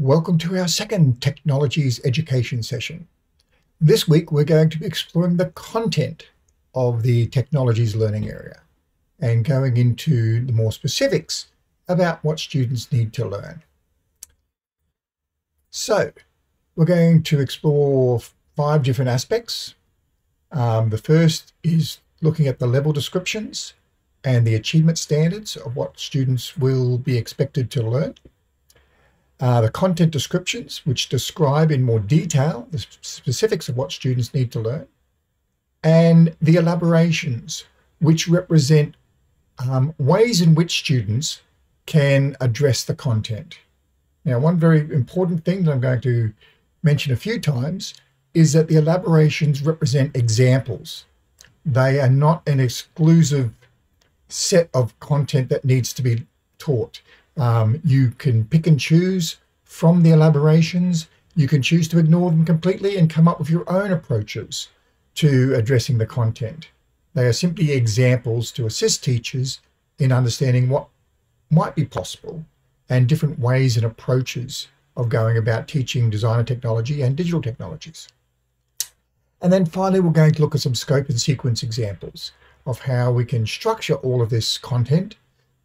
Welcome to our second Technologies Education session. This week we're going to be exploring the content of the Technologies learning area and going into the more specifics about what students need to learn. So we're going to explore five different aspects. Um, the first is looking at the level descriptions and the achievement standards of what students will be expected to learn. Uh, the content descriptions, which describe in more detail the specifics of what students need to learn, and the elaborations, which represent um, ways in which students can address the content. Now, one very important thing that I'm going to mention a few times is that the elaborations represent examples. They are not an exclusive set of content that needs to be taught. Um, you can pick and choose from the elaborations. You can choose to ignore them completely and come up with your own approaches to addressing the content. They are simply examples to assist teachers in understanding what might be possible and different ways and approaches of going about teaching design and technology and digital technologies. And then finally, we're going to look at some scope and sequence examples of how we can structure all of this content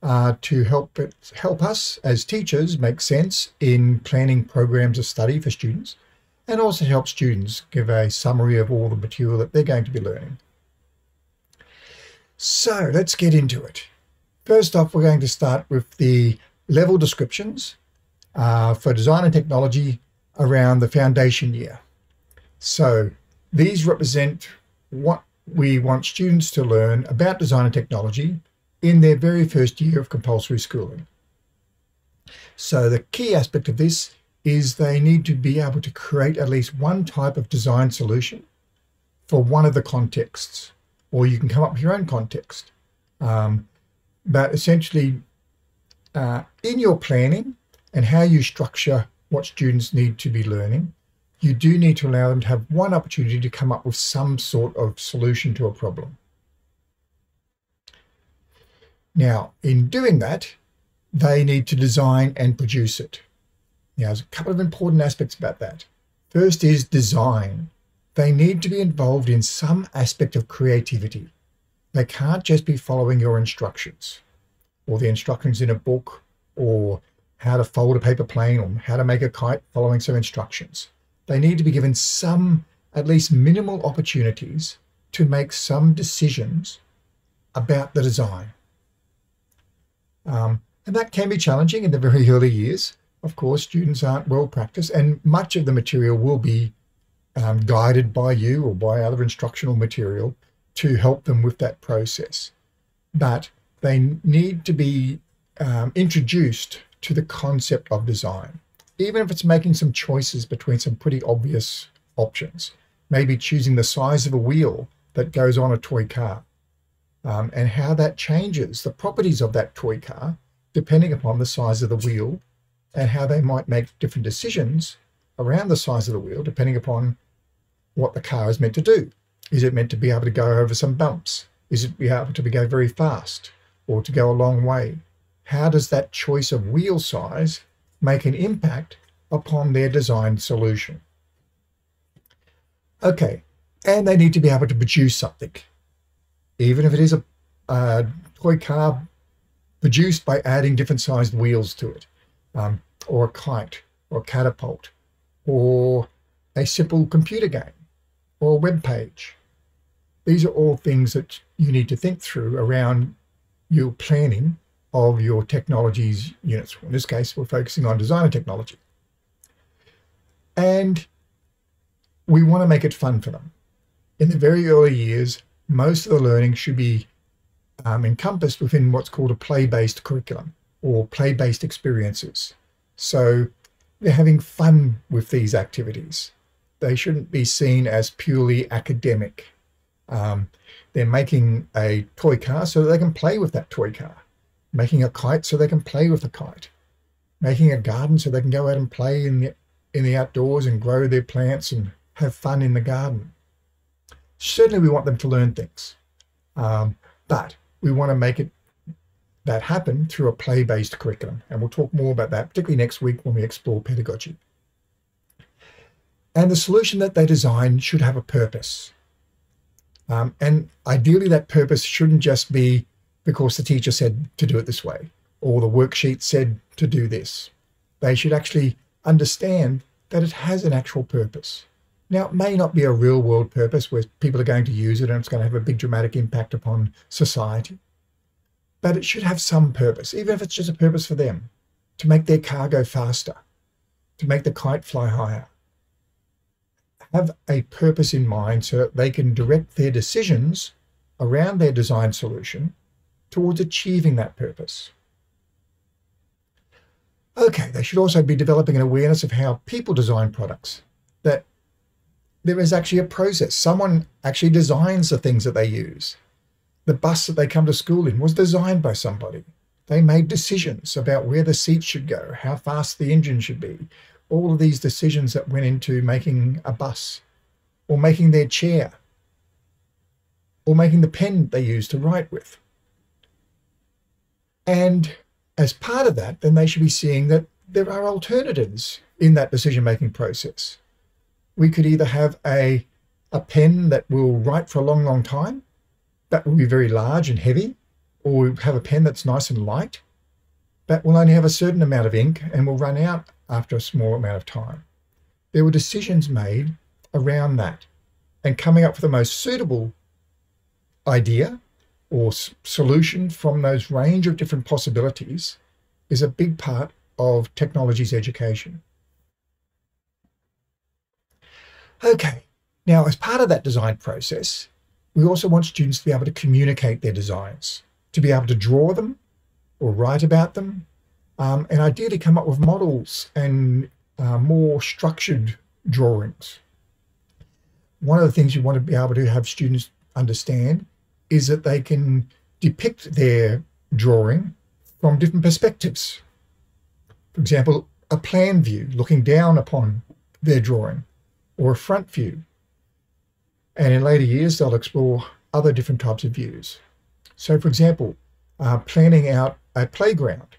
uh, to help it, help us as teachers make sense in planning programs of study for students and also help students give a summary of all the material that they're going to be learning. So let's get into it. First off, we're going to start with the level descriptions uh, for design and technology around the foundation year. So these represent what we want students to learn about design and technology in their very first year of compulsory schooling. So the key aspect of this is they need to be able to create at least one type of design solution for one of the contexts, or you can come up with your own context. Um, but essentially, uh, in your planning and how you structure what students need to be learning, you do need to allow them to have one opportunity to come up with some sort of solution to a problem. Now, in doing that, they need to design and produce it. Now, there's a couple of important aspects about that. First is design. They need to be involved in some aspect of creativity. They can't just be following your instructions or the instructions in a book or how to fold a paper plane or how to make a kite following some instructions they need to be given some, at least minimal opportunities to make some decisions about the design. Um, and that can be challenging in the very early years. Of course, students aren't well practiced, and much of the material will be um, guided by you or by other instructional material to help them with that process. But they need to be um, introduced to the concept of design even if it's making some choices between some pretty obvious options, maybe choosing the size of a wheel that goes on a toy car um, and how that changes the properties of that toy car depending upon the size of the wheel and how they might make different decisions around the size of the wheel depending upon what the car is meant to do. Is it meant to be able to go over some bumps? Is it be able to go very fast or to go a long way? How does that choice of wheel size make an impact upon their design solution. Okay, and they need to be able to produce something, even if it is a, a toy car produced by adding different sized wheels to it, um, or a kite, or a catapult, or a simple computer game, or a web page. These are all things that you need to think through around your planning of your technologies units. In this case, we're focusing on design and technology. And we want to make it fun for them. In the very early years, most of the learning should be um, encompassed within what's called a play-based curriculum or play-based experiences. So they're having fun with these activities. They shouldn't be seen as purely academic. Um, they're making a toy car so that they can play with that toy car making a kite so they can play with the kite, making a garden so they can go out and play in the, in the outdoors and grow their plants and have fun in the garden. Certainly, we want them to learn things, um, but we want to make it that happen through a play based curriculum. And we'll talk more about that, particularly next week when we explore pedagogy. And the solution that they design should have a purpose. Um, and ideally, that purpose shouldn't just be because the teacher said to do it this way or the worksheet said to do this. They should actually understand that it has an actual purpose. Now, it may not be a real world purpose where people are going to use it and it's going to have a big dramatic impact upon society, but it should have some purpose, even if it's just a purpose for them to make their car go faster, to make the kite fly higher. Have a purpose in mind so that they can direct their decisions around their design solution towards achieving that purpose. Okay, they should also be developing an awareness of how people design products, that there is actually a process. Someone actually designs the things that they use. The bus that they come to school in was designed by somebody. They made decisions about where the seats should go, how fast the engine should be, all of these decisions that went into making a bus or making their chair or making the pen they use to write with. And as part of that, then they should be seeing that there are alternatives in that decision making process. We could either have a, a pen that will write for a long, long time, that will be very large and heavy, or we have a pen that's nice and light, that will only have a certain amount of ink and will run out after a small amount of time. There were decisions made around that and coming up with the most suitable idea or solution from those range of different possibilities is a big part of technology's education. Okay, now as part of that design process, we also want students to be able to communicate their designs, to be able to draw them or write about them, um, and ideally come up with models and uh, more structured drawings. One of the things you want to be able to have students understand is that they can depict their drawing from different perspectives. For example, a plan view looking down upon their drawing, or a front view. And in later years, they'll explore other different types of views. So, for example, uh, planning out a playground.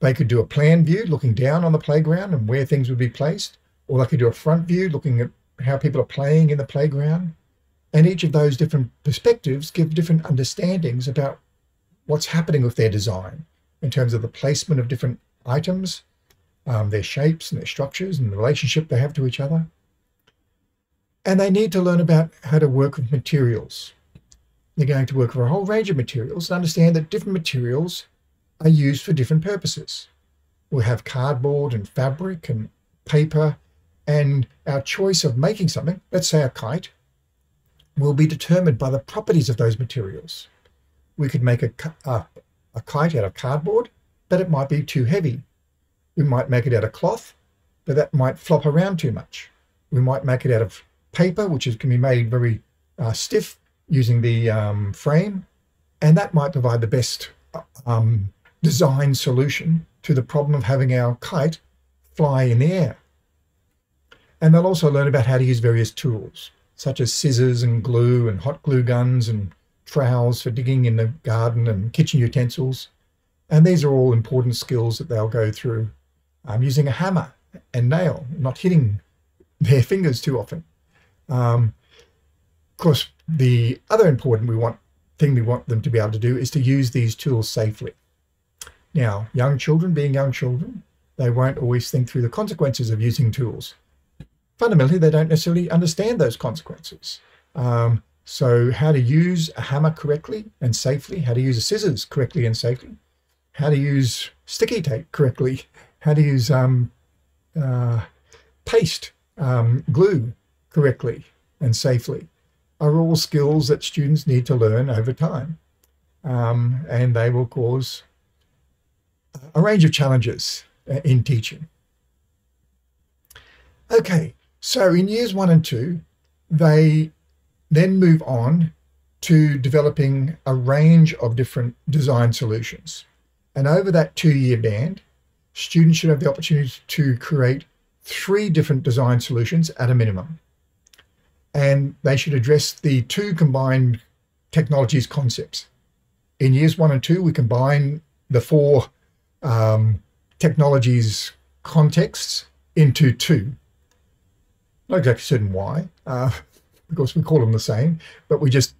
They could do a plan view looking down on the playground and where things would be placed, or they could do a front view looking at how people are playing in the playground. And each of those different perspectives give different understandings about what's happening with their design in terms of the placement of different items, um, their shapes and their structures and the relationship they have to each other. And they need to learn about how to work with materials. They're going to work with a whole range of materials and understand that different materials are used for different purposes. We have cardboard and fabric and paper, and our choice of making something, let's say a kite, will be determined by the properties of those materials. We could make a, a, a kite out of cardboard, but it might be too heavy. We might make it out of cloth, but that might flop around too much. We might make it out of paper, which is, can be made very uh, stiff using the um, frame, and that might provide the best um, design solution to the problem of having our kite fly in the air. And they'll also learn about how to use various tools such as scissors and glue and hot glue guns and trowels for digging in the garden and kitchen utensils. And these are all important skills that they'll go through um, using a hammer and nail, not hitting their fingers too often. Um, of course, the other important we want thing we want them to be able to do is to use these tools safely. Now, young children, being young children, they won't always think through the consequences of using tools fundamentally, they don't necessarily understand those consequences. Um, so, how to use a hammer correctly and safely, how to use scissors correctly and safely, how to use sticky tape correctly, how to use um, uh, paste, um, glue correctly and safely are all skills that students need to learn over time. Um, and they will cause a range of challenges uh, in teaching. Okay, so in years one and two, they then move on to developing a range of different design solutions. And over that two year band, students should have the opportunity to create three different design solutions at a minimum. And they should address the two combined technologies concepts. In years one and two, we combine the four um, technologies contexts into two. Not exactly certain why, uh, because we call them the same, but we just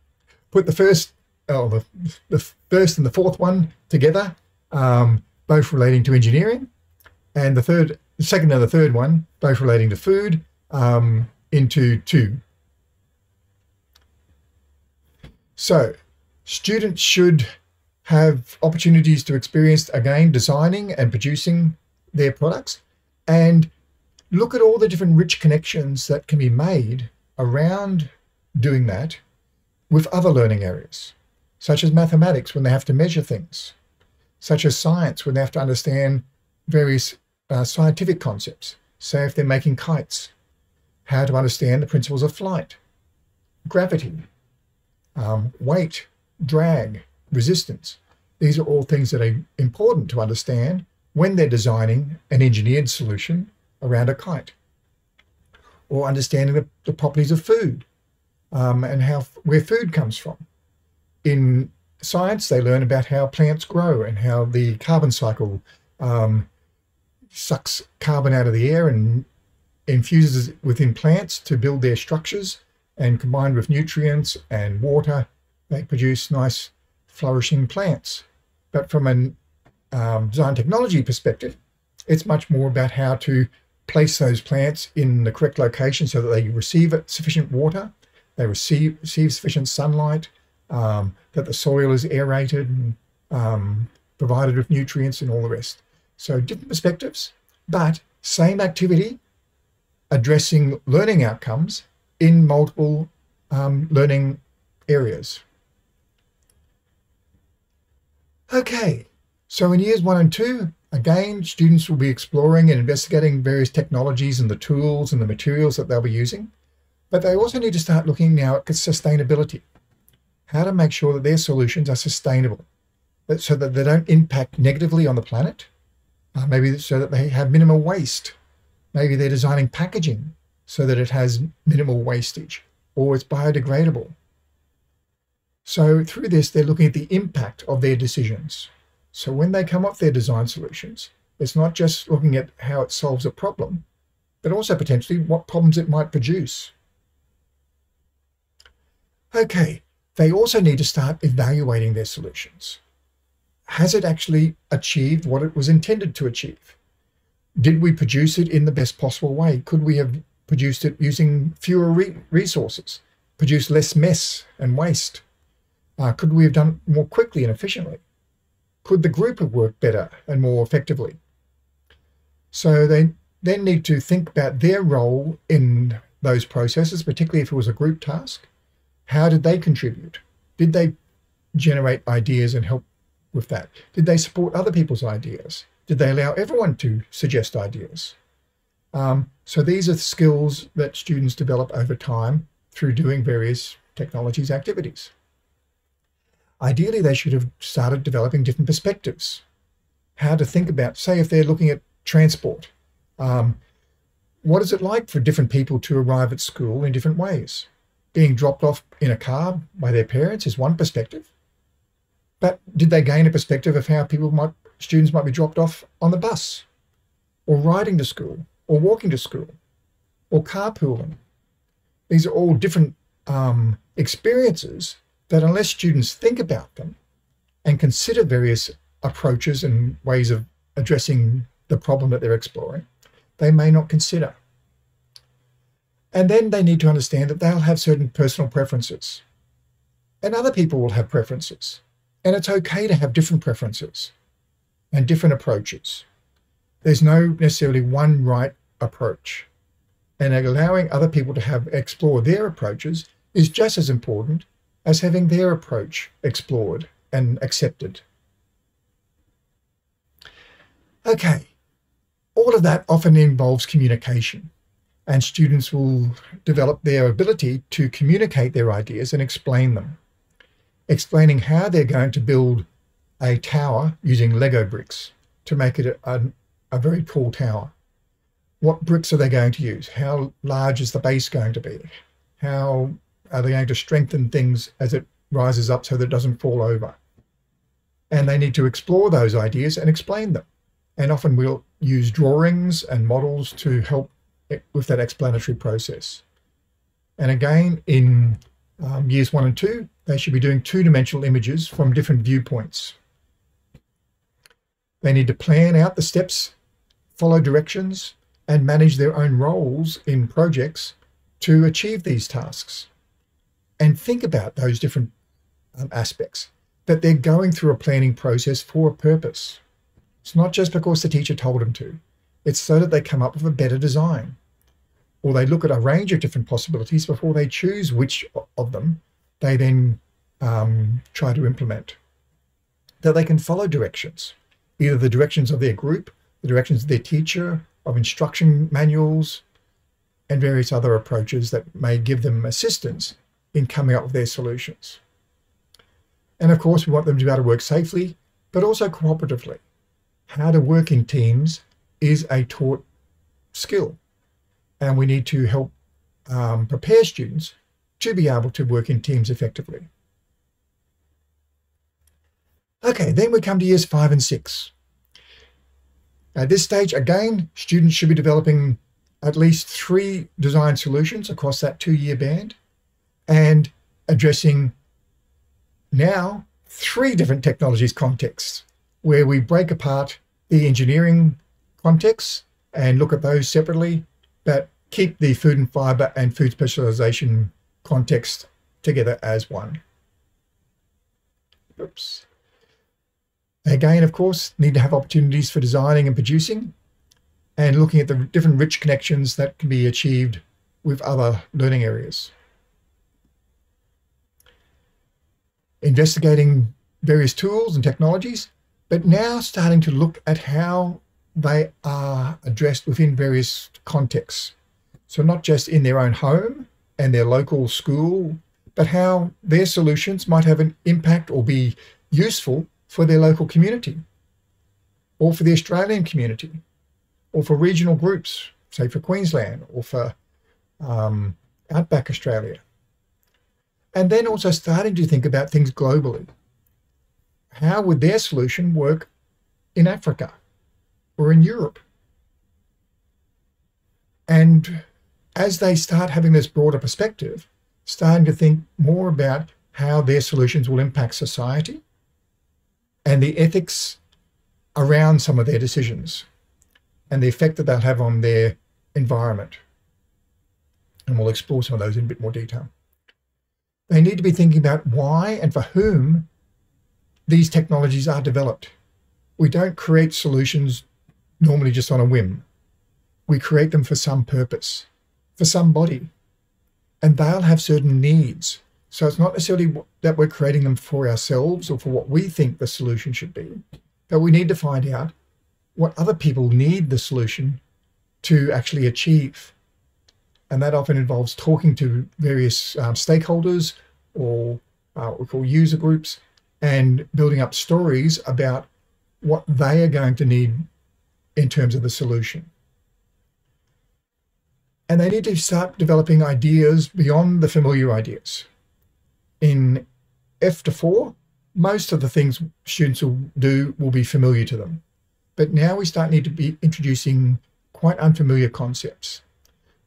put the first, oh, the, the first and the fourth one together, um, both relating to engineering, and the third, the second and the third one, both relating to food, um, into two. So, students should have opportunities to experience again designing and producing their products and look at all the different rich connections that can be made around doing that with other learning areas, such as mathematics when they have to measure things, such as science when they have to understand various uh, scientific concepts, say if they're making kites, how to understand the principles of flight, gravity, um, weight, drag, resistance. These are all things that are important to understand when they're designing an engineered solution around a kite. Or understanding the, the properties of food um, and how where food comes from. In science, they learn about how plants grow and how the carbon cycle um, sucks carbon out of the air and infuses it within plants to build their structures and combined with nutrients and water, they produce nice flourishing plants. But from a um, design technology perspective, it's much more about how to place those plants in the correct location so that they receive sufficient water, they receive, receive sufficient sunlight, um, that the soil is aerated and um, provided with nutrients and all the rest. So different perspectives, but same activity addressing learning outcomes in multiple um, learning areas. Okay, so in years one and two, again, students will be exploring and investigating various technologies and the tools and the materials that they'll be using. But they also need to start looking now at sustainability, how to make sure that their solutions are sustainable, so that they don't impact negatively on the planet, uh, maybe so that they have minimal waste. Maybe they're designing packaging so that it has minimal wastage or it's biodegradable. So through this, they're looking at the impact of their decisions. So when they come up with their design solutions, it's not just looking at how it solves a problem, but also potentially what problems it might produce. Okay, they also need to start evaluating their solutions. Has it actually achieved what it was intended to achieve? Did we produce it in the best possible way? Could we have produced it using fewer re resources, produced less mess and waste? Uh, could we have done it more quickly and efficiently? Could the group have worked better and more effectively? So they then need to think about their role in those processes, particularly if it was a group task. How did they contribute? Did they generate ideas and help with that? Did they support other people's ideas? Did they allow everyone to suggest ideas? Um, so these are skills that students develop over time through doing various technologies activities. Ideally, they should have started developing different perspectives. How to think about, say, if they're looking at transport, um, what is it like for different people to arrive at school in different ways? Being dropped off in a car by their parents is one perspective. But did they gain a perspective of how people might, students might be dropped off on the bus or riding to school or walking to school or carpooling. These are all different um, experiences that, unless students think about them and consider various approaches and ways of addressing the problem that they're exploring, they may not consider. And then they need to understand that they'll have certain personal preferences. And other people will have preferences. And it's okay to have different preferences and different approaches. There's no necessarily one right approach. And allowing other people to have explore their approaches is just as important as having their approach explored and accepted. Okay, all of that often involves communication, and students will develop their ability to communicate their ideas and explain them, explaining how they're going to build a tower using Lego bricks to make it a, a, very tall tower. What bricks are they going to use? How large is the base going to be? How are they going to strengthen things as it rises up so that it doesn't fall over? and they need to explore those ideas and explain them. And often we'll use drawings and models to help with that explanatory process. And again, in um, years one and two, they should be doing two-dimensional images from different viewpoints. They need to plan out the steps, follow directions, and manage their own roles in projects to achieve these tasks. And think about those different um, aspects, that they're going through a planning process for a purpose. It's not just because the teacher told them to. It's so that they come up with a better design. Or they look at a range of different possibilities before they choose which of them they then um, try to implement. That they can follow directions, either the directions of their group, the directions of their teacher, of instruction manuals, and various other approaches that may give them assistance in coming up with their solutions. And of course, we want them to be able to work safely, but also cooperatively. How to work in teams is a taught skill, and we need to help um, prepare students to be able to work in teams effectively. Okay, then we come to years five and six. At this stage, again, students should be developing at least three design solutions across that two-year band and addressing now three different technologies contexts where we break apart the engineering context and look at those separately, but keep the food and fiber and food specialization context together as one. Oops. Again, of course, need to have opportunities for designing and producing and looking at the different rich connections that can be achieved with other learning areas. Investigating various tools and technologies, but now starting to look at how they are addressed within various contexts. So not just in their own home and their local school, but how their solutions might have an impact or be useful for their local community or for the Australian community or for regional groups, say for Queensland or for um, Outback Australia. And then also starting to think about things globally. How would their solution work in Africa or in Europe? And as they start having this broader perspective, starting to think more about how their solutions will impact society and the ethics around some of their decisions and the effect that they'll have on their environment. And we'll explore some of those in a bit more detail. They need to be thinking about why and for whom these technologies are developed. We don't create solutions normally just on a whim. We create them for some purpose, for somebody, and they'll have certain needs so it's not necessarily that we're creating them for ourselves or for what we think the solution should be, but we need to find out what other people need the solution to actually achieve. And that often involves talking to various um, stakeholders or uh, what we call user groups and building up stories about what they are going to need in terms of the solution. And they need to start developing ideas beyond the familiar ideas in F to 4, most of the things students will do will be familiar to them. But now we start need to be introducing quite unfamiliar concepts,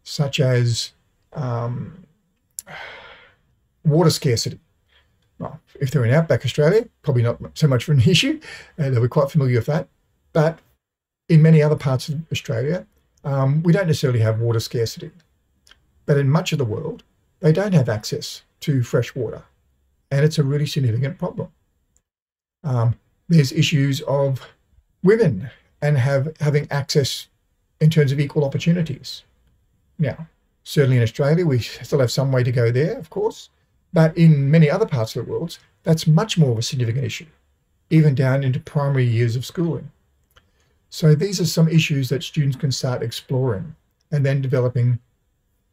such as um, water scarcity. Well, if they're in outback Australia, probably not so much of an issue. Uh, they'll be quite familiar with that. But in many other parts of Australia, um, we don't necessarily have water scarcity. But in much of the world, they don't have access to fresh water. And it's a really significant problem. Um, there's issues of women and have having access in terms of equal opportunities. Now, certainly in Australia, we still have some way to go there, of course, but in many other parts of the world, that's much more of a significant issue, even down into primary years of schooling. So these are some issues that students can start exploring and then developing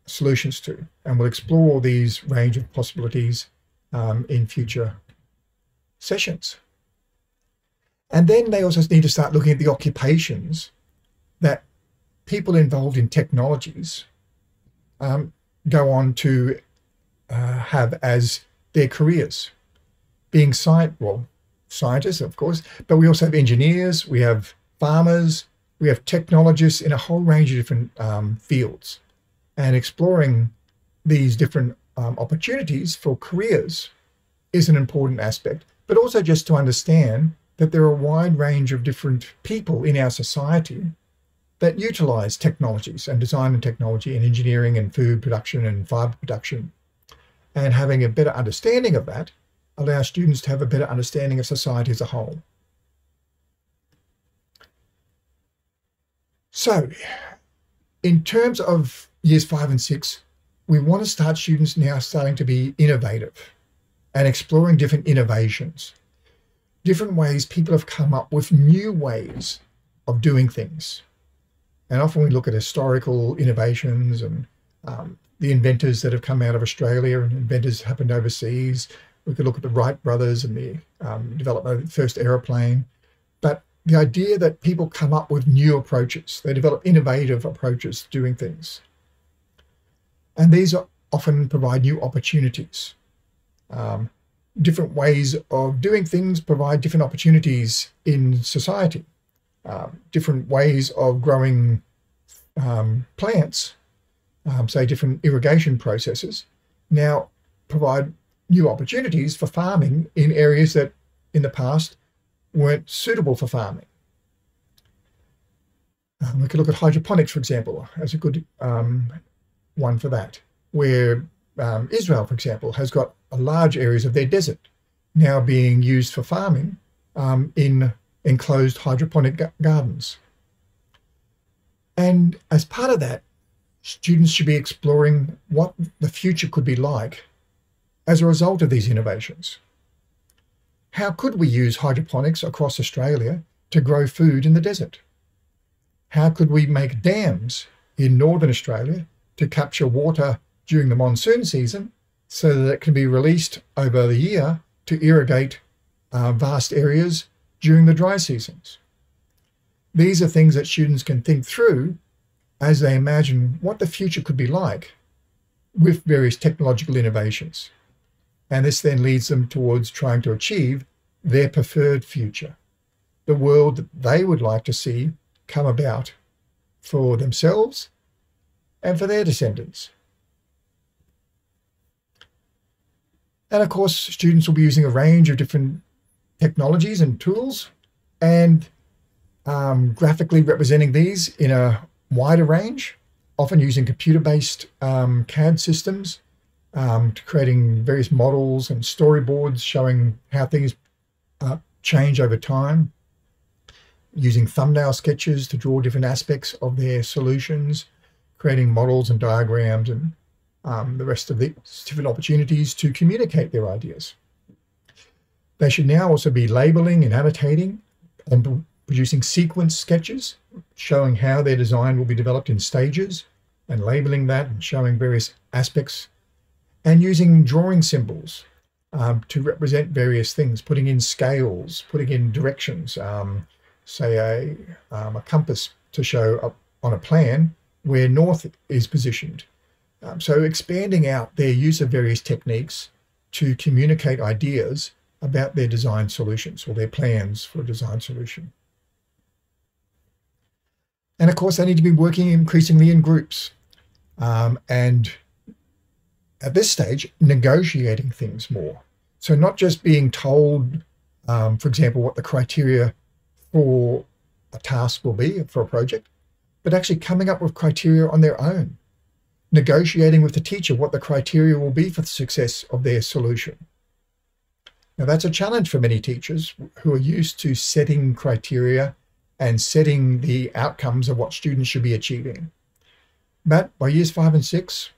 solutions to. And we'll explore these range of possibilities um, in future sessions. And then they also need to start looking at the occupations that people involved in technologies um, go on to uh, have as their careers. Being science, well, scientists, of course, but we also have engineers, we have farmers, we have technologists in a whole range of different um, fields. And exploring these different um, opportunities for careers is an important aspect, but also just to understand that there are a wide range of different people in our society that utilize technologies and design and technology and engineering and food production and fiber production. And having a better understanding of that allows students to have a better understanding of society as a whole. So, in terms of years five and six, we want to start students now starting to be innovative and exploring different innovations, different ways people have come up with new ways of doing things. And often we look at historical innovations and um, the inventors that have come out of Australia and inventors happened overseas. We could look at the Wright brothers and the um, development of the first aeroplane. But the idea that people come up with new approaches, they develop innovative approaches to doing things. And these often provide new opportunities. Um, different ways of doing things provide different opportunities in society. Um, different ways of growing um, plants, um, say different irrigation processes, now provide new opportunities for farming in areas that in the past weren't suitable for farming. Um, we could look at hydroponics, for example, as a good um, one for that, where um, Israel, for example, has got large areas of their desert now being used for farming um, in enclosed hydroponic gardens. And as part of that, students should be exploring what the future could be like as a result of these innovations. How could we use hydroponics across Australia to grow food in the desert? How could we make dams in northern Australia to capture water during the monsoon season so that it can be released over the year to irrigate uh, vast areas during the dry seasons. These are things that students can think through as they imagine what the future could be like with various technological innovations. And this then leads them towards trying to achieve their preferred future, the world that they would like to see come about for themselves and for their descendants. And of course, students will be using a range of different technologies and tools and um, graphically representing these in a wider range, often using computer-based um, CAD systems um, to creating various models and storyboards showing how things uh, change over time, using thumbnail sketches to draw different aspects of their solutions, creating models and diagrams and um, the rest of the different opportunities to communicate their ideas. They should now also be labeling and annotating and producing sequence sketches showing how their design will be developed in stages and labeling that and showing various aspects and using drawing symbols um, to represent various things, putting in scales, putting in directions, um, say a, um, a compass to show up on a plan where north is positioned. Um, so expanding out their use of various techniques to communicate ideas about their design solutions or their plans for a design solution. And of course, they need to be working increasingly in groups. Um, and at this stage, negotiating things more. So not just being told, um, for example, what the criteria for a task will be for a project, but actually coming up with criteria on their own, negotiating with the teacher what the criteria will be for the success of their solution. Now that's a challenge for many teachers who are used to setting criteria and setting the outcomes of what students should be achieving. But by years five and six,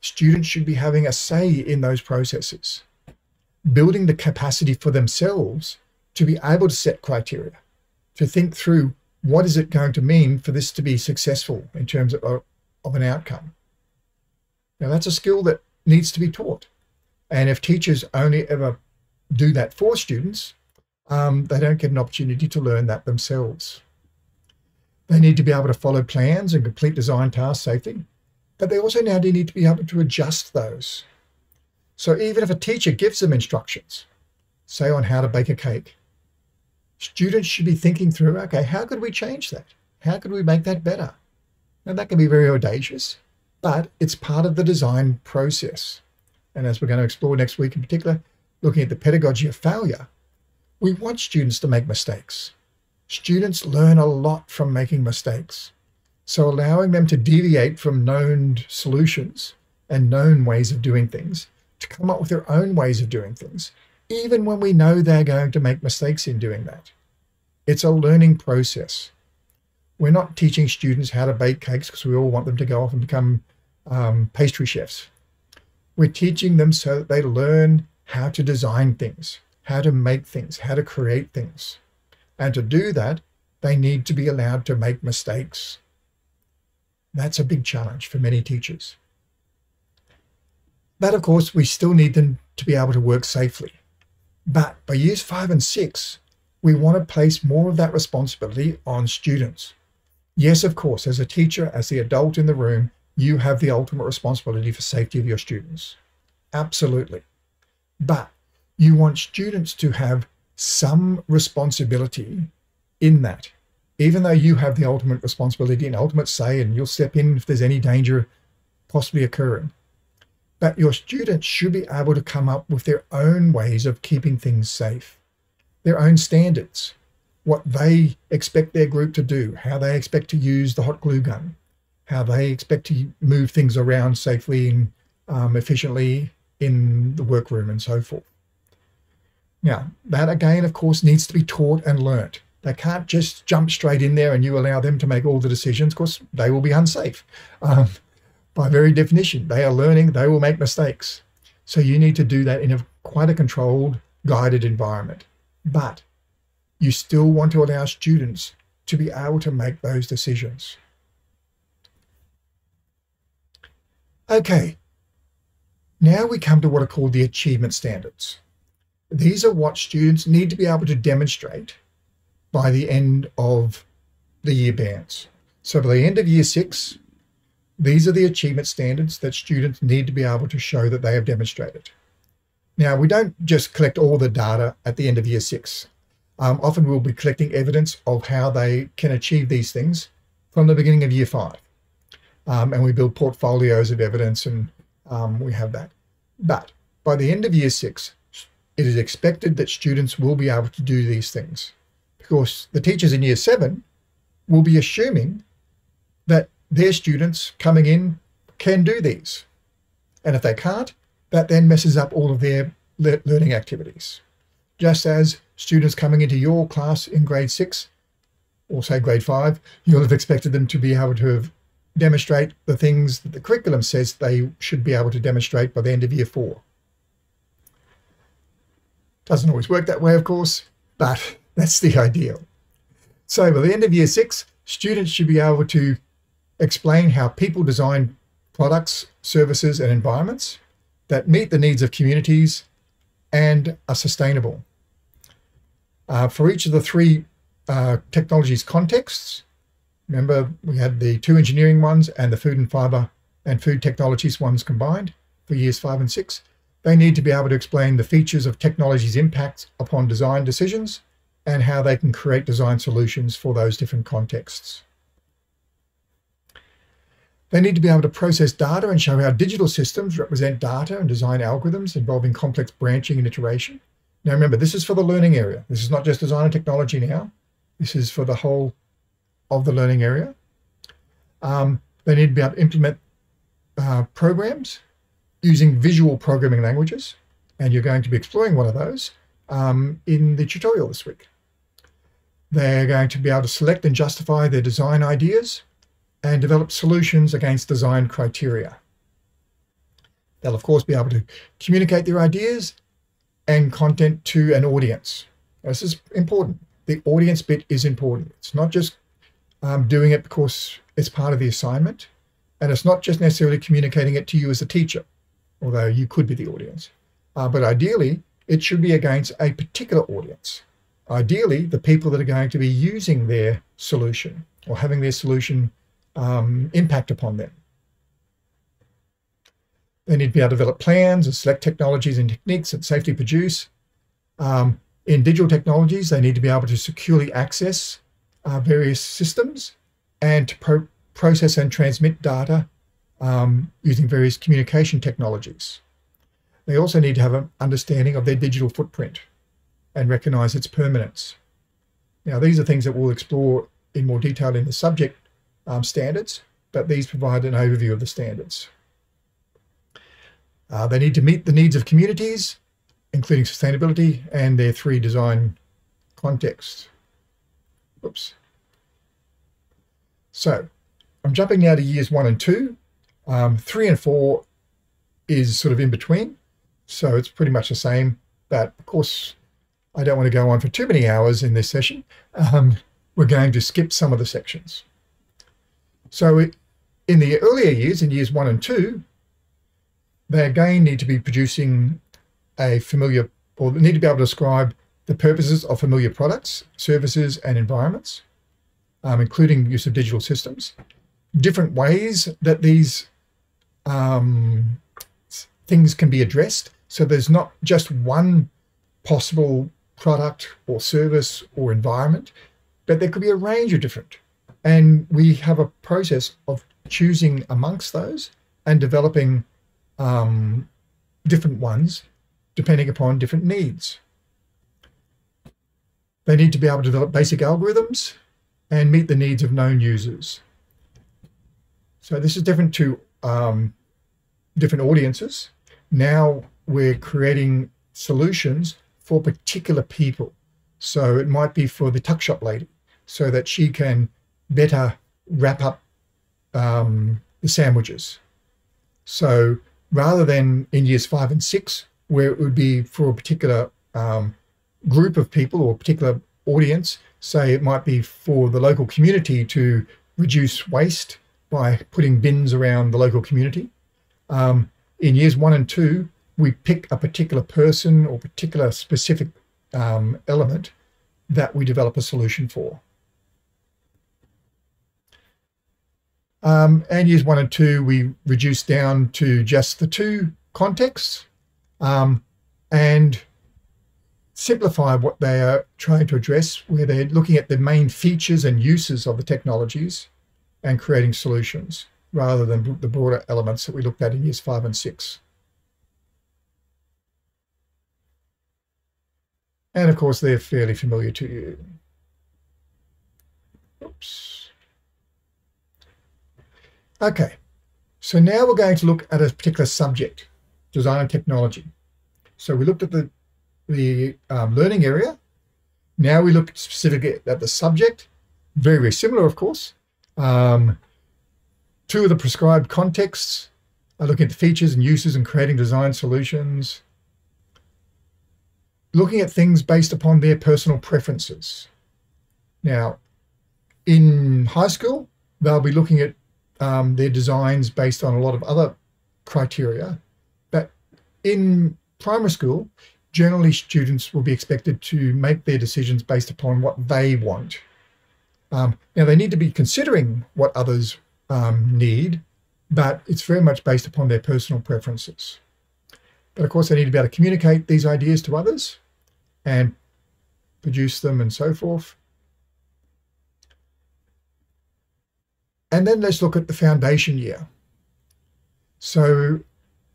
students should be having a say in those processes, building the capacity for themselves to be able to set criteria, to think through what is it going to mean for this to be successful in terms of, of an outcome. Now that's a skill that needs to be taught. And if teachers only ever do that for students, um, they don't get an opportunity to learn that themselves. They need to be able to follow plans and complete design tasks safely, but they also now need to be able to adjust those. So even if a teacher gives them instructions, say on how to bake a cake, students should be thinking through, okay, how could we change that? How could we make that better? Now that can be very audacious, but it's part of the design process. And as we're going to explore next week in particular, looking at the pedagogy of failure, we want students to make mistakes. Students learn a lot from making mistakes. So allowing them to deviate from known solutions and known ways of doing things to come up with their own ways of doing things, even when we know they're going to make mistakes in doing that. It's a learning process. We're not teaching students how to bake cakes because we all want them to go off and become um, pastry chefs. We're teaching them so that they learn how to design things, how to make things, how to create things. And to do that, they need to be allowed to make mistakes. That's a big challenge for many teachers. But of course, we still need them to be able to work safely. But by years five and six, we want to place more of that responsibility on students. Yes, of course, as a teacher, as the adult in the room, you have the ultimate responsibility for safety of your students. Absolutely. But you want students to have some responsibility in that, even though you have the ultimate responsibility and ultimate say, and you'll step in if there's any danger possibly occurring. But your students should be able to come up with their own ways of keeping things safe, their own standards, what they expect their group to do, how they expect to use the hot glue gun, how they expect to move things around safely and um, efficiently in the workroom and so forth. Now, that again, of course, needs to be taught and learnt. They can't just jump straight in there and you allow them to make all the decisions. Of course, they will be unsafe. Um, by very definition, they are learning, they will make mistakes. So you need to do that in a quite a controlled, guided environment. But you still want to allow students to be able to make those decisions. Okay, now we come to what are called the achievement standards. These are what students need to be able to demonstrate by the end of the year bands. So by the end of year six, these are the achievement standards that students need to be able to show that they have demonstrated. Now, we don't just collect all the data at the end of year six. Um, often we'll be collecting evidence of how they can achieve these things from the beginning of year five. Um, and we build portfolios of evidence and um, we have that. But by the end of year six, it is expected that students will be able to do these things because the teachers in year seven will be assuming their students coming in can do these. And if they can't, that then messes up all of their le learning activities. Just as students coming into your class in grade six, or say grade five, you'll have expected them to be able to have demonstrate the things that the curriculum says they should be able to demonstrate by the end of year four. Doesn't always work that way, of course, but that's the ideal. So by the end of year six, students should be able to explain how people design products, services, and environments that meet the needs of communities and are sustainable. Uh, for each of the three uh, technologies contexts, Remember, we had the two engineering ones and the food and fiber and food technologies ones combined for years five and six. They need to be able to explain the features of technology's impacts upon design decisions and how they can create design solutions for those different contexts. They need to be able to process data and show how digital systems represent data and design algorithms involving complex branching and iteration. Now remember, this is for the learning area. This is not just design and technology now. This is for the whole of the learning area. Um, they need to be able to implement uh, programs using visual programming languages, and you're going to be exploring one of those um, in the tutorial this week. They're going to be able to select and justify their design ideas and develop solutions against design criteria. They'll, of course, be able to communicate their ideas and content to an audience. This is important. The audience bit is important. It's not just um, doing it because it's part of the assignment. And it's not just necessarily communicating it to you as a teacher, although you could be the audience. Uh, but ideally, it should be against a particular audience. Ideally, the people that are going to be using their solution or having their solution um, impact upon them. They need to be able to develop plans and select technologies and techniques that safely produce. Um, In digital technologies, they need to be able to securely access uh, various systems and to pro- process and transmit data um, using various communication technologies. They also need to have an understanding of their digital footprint and recognize its permanence. Now, these are things that we'll explore in more detail in the subject um, standards, but these provide an overview of the standards. Uh, they need to meet the needs of communities, including sustainability and their three design contexts. Oops. So I'm jumping now to years one and two. Um, three and four is sort of in between. So it's pretty much the same. But of course, I don't want to go on for too many hours in this session. Um, we're going to skip some of the sections. So it, in the earlier years, in years one and two, they again need to be producing a familiar, or they need to be able to describe the purposes of familiar products, services, and environments, um, including use of digital systems, different ways that these um, things can be addressed. So there's not just one possible product or service or environment, but there could be a range of different. And we have a process of choosing amongst those and developing um, different ones depending upon different needs. They need to be able to develop basic algorithms and meet the needs of known users. So this is different to um, different audiences. Now we're creating solutions for particular people. So it might be for the tuck shop lady so that she can better wrap up um, the sandwiches. So rather than in years five and six, where it would be for a particular um, group of people or particular audience, say it might be for the local community to reduce waste by putting bins around the local community. Um, in years one and two, we pick a particular person or particular specific um, element that we develop a solution for. Um, and years one and two, we reduce down to just the two contexts um, and simplify what they are trying to address, where they're looking at the main features and uses of the technologies and creating solutions rather than the broader elements that we looked at in years five and six. And of course, they're fairly familiar to you. Oops. Okay, so now we're going to look at a particular subject, design and technology. So we looked at the, the um, learning area. Now we look specifically at the subject, very, very similar, of course. Um, two of the prescribed contexts are looking at the features and uses and creating design solutions looking at things based upon their personal preferences. Now, in high school, they'll be looking at um, their designs based on a lot of other criteria. But in primary school, generally students will be expected to make their decisions based upon what they want. Um, now, they need to be considering what others um, need, but it's very much based upon their personal preferences. But of course, they need to be able to communicate these ideas to others and produce them and so forth. And then let's look at the foundation year. So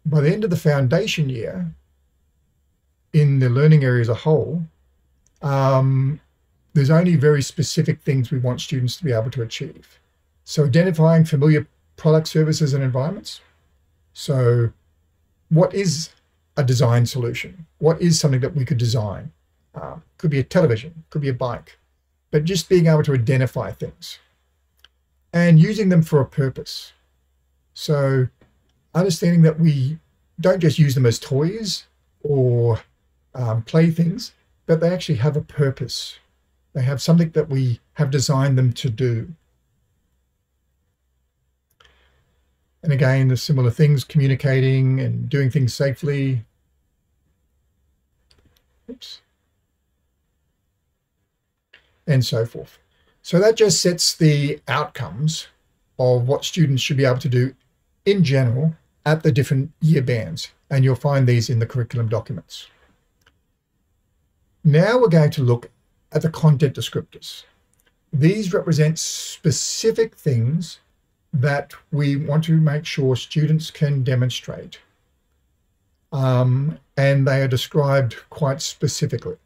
by the end of the foundation year, in the learning area as a whole, um, there's only very specific things we want students to be able to achieve. So identifying familiar product services and environments. So what is a design solution? What is something that we could design? Uh, could be a television, could be a bike, but just being able to identify things and using them for a purpose. So understanding that we don't just use them as toys or um, playthings, but they actually have a purpose. They have something that we have designed them to do. And again, the similar things, communicating and doing things safely. Oops. And so forth. So that just sets the outcomes of what students should be able to do in general at the different year bands. And you'll find these in the curriculum documents. Now we're going to look at the content descriptors. These represent specific things that we want to make sure students can demonstrate. Um, and they are described quite specifically.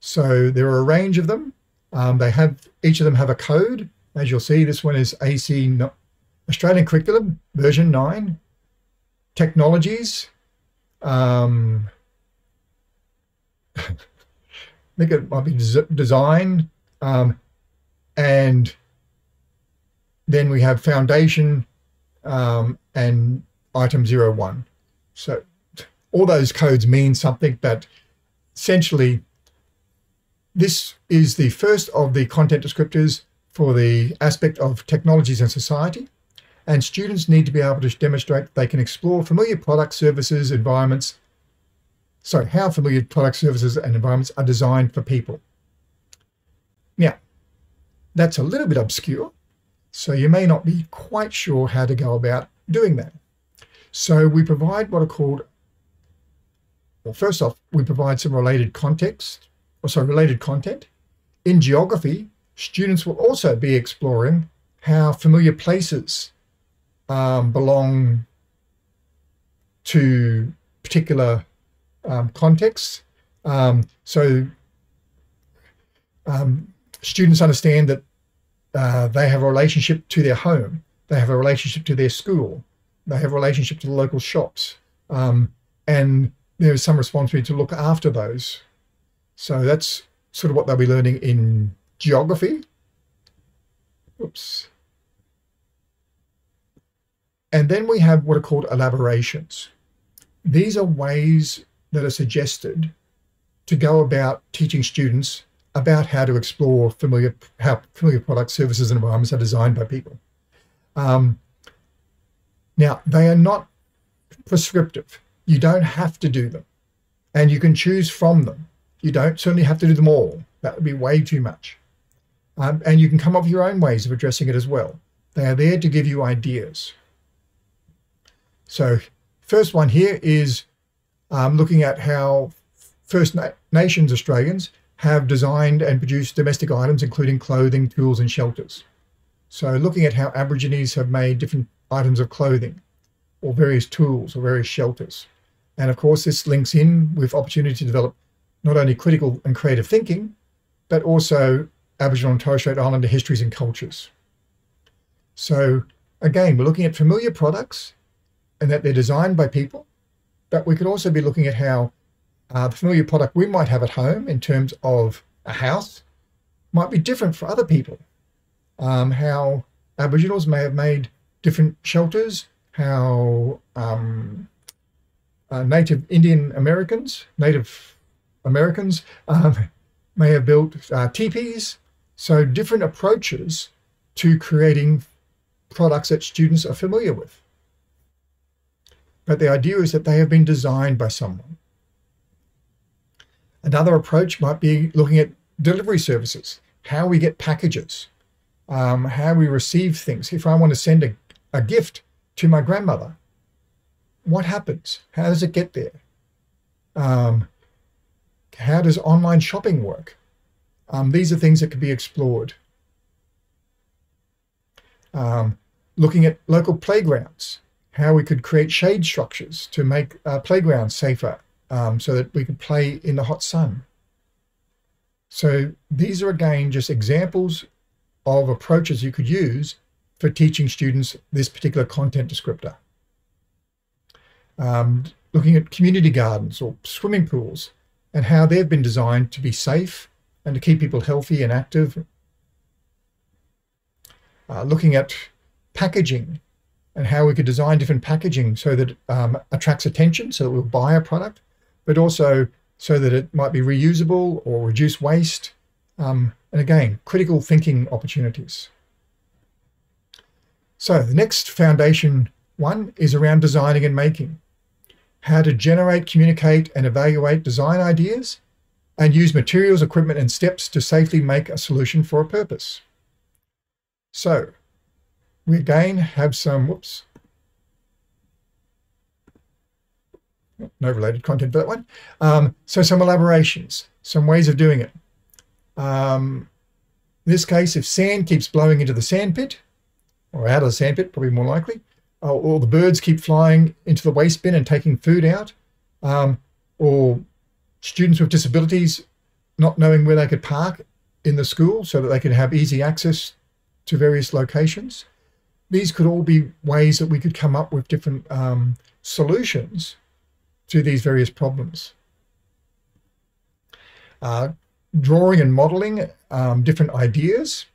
So there are a range of them. Um, they have each of them have a code. As you'll see, this one is AC Australian Curriculum version 9. Technologies. Um, I think it might be design. Um, and then we have foundation um, and item 01. So all those codes mean something, but essentially this is the first of the content descriptors for the aspect of technologies and society. And students need to be able to demonstrate they can explore familiar products, services, environments. So how familiar product services and environments are designed for people. Now, that's a little bit obscure, so you may not be quite sure how to go about doing that. So we provide what are called, well, first off, we provide some related context, or sorry, related content. In geography, students will also be exploring how familiar places um, belong to particular um, contexts. Um, so um, students understand that uh, they have a relationship to their home, they have a relationship to their school, they have a relationship to the local shops, um, and there's some responsibility to look after those. So that's sort of what they'll be learning in geography. Oops. And then we have what are called elaborations. These are ways that are suggested to go about teaching students about how to explore familiar how familiar products, services, and environments are designed by people. Um, now, they are not prescriptive. You don't have to do them, and you can choose from them. You don't certainly have to do them all. That would be way too much. Um, and you can come up with your own ways of addressing it as well. They are there to give you ideas. So, first one here is um, looking at how First Na Nations Australians have designed and produced domestic items, including clothing, tools, and shelters. So, looking at how Aborigines have made different items of clothing, or various tools, or various shelters. And of course, this links in with opportunity to develop not only critical and creative thinking, but also Aboriginal and Torres Strait Islander histories and cultures. So, again, we're looking at familiar products and that they're designed by people, but we could also be looking at how uh, the familiar product we might have at home in terms of a house might be different for other people. Um, how Aboriginals may have made different shelters, how um, uh, Native Indian Americans, Native Americans um, may have built uh, teepees. So different approaches to creating products that students are familiar with. But the idea is that they have been designed by someone. Another approach might be looking at delivery services, how we get packages, um, how we receive things. If I want to send a, a gift to my grandmother, what happens? How does it get there? Um, how does online shopping work? Um, these are things that can be explored. Um, looking at local playgrounds, how we could create shade structures to make uh, playgrounds safer um, so that we could play in the hot sun. So these are again just examples of approaches you could use for teaching students this particular content descriptor. Um, looking at community gardens or swimming pools and how they've been designed to be safe and to keep people healthy and active. Uh, looking at packaging and how we could design different packaging so that um, attracts attention so that we'll buy a product but also so that it might be reusable or reduce waste. Um, and again, critical thinking opportunities. So the next foundation one is around designing and making. How to generate, communicate, and evaluate design ideas and use materials, equipment, and steps to safely make a solution for a purpose. So we again have some, whoops, no related content for that one. Um, so some elaborations. some ways of doing it. Um, in this case, if sand keeps blowing into the sand pit, or out of the sand pit, probably more likely, uh, or the birds keep flying into the waste bin and taking food out, um, or students with disabilities not knowing where they could park in the school so that they could have easy access to various locations. These could all be ways that we could come up with different um, solutions to these various problems. Uh, drawing and modeling um, different ideas.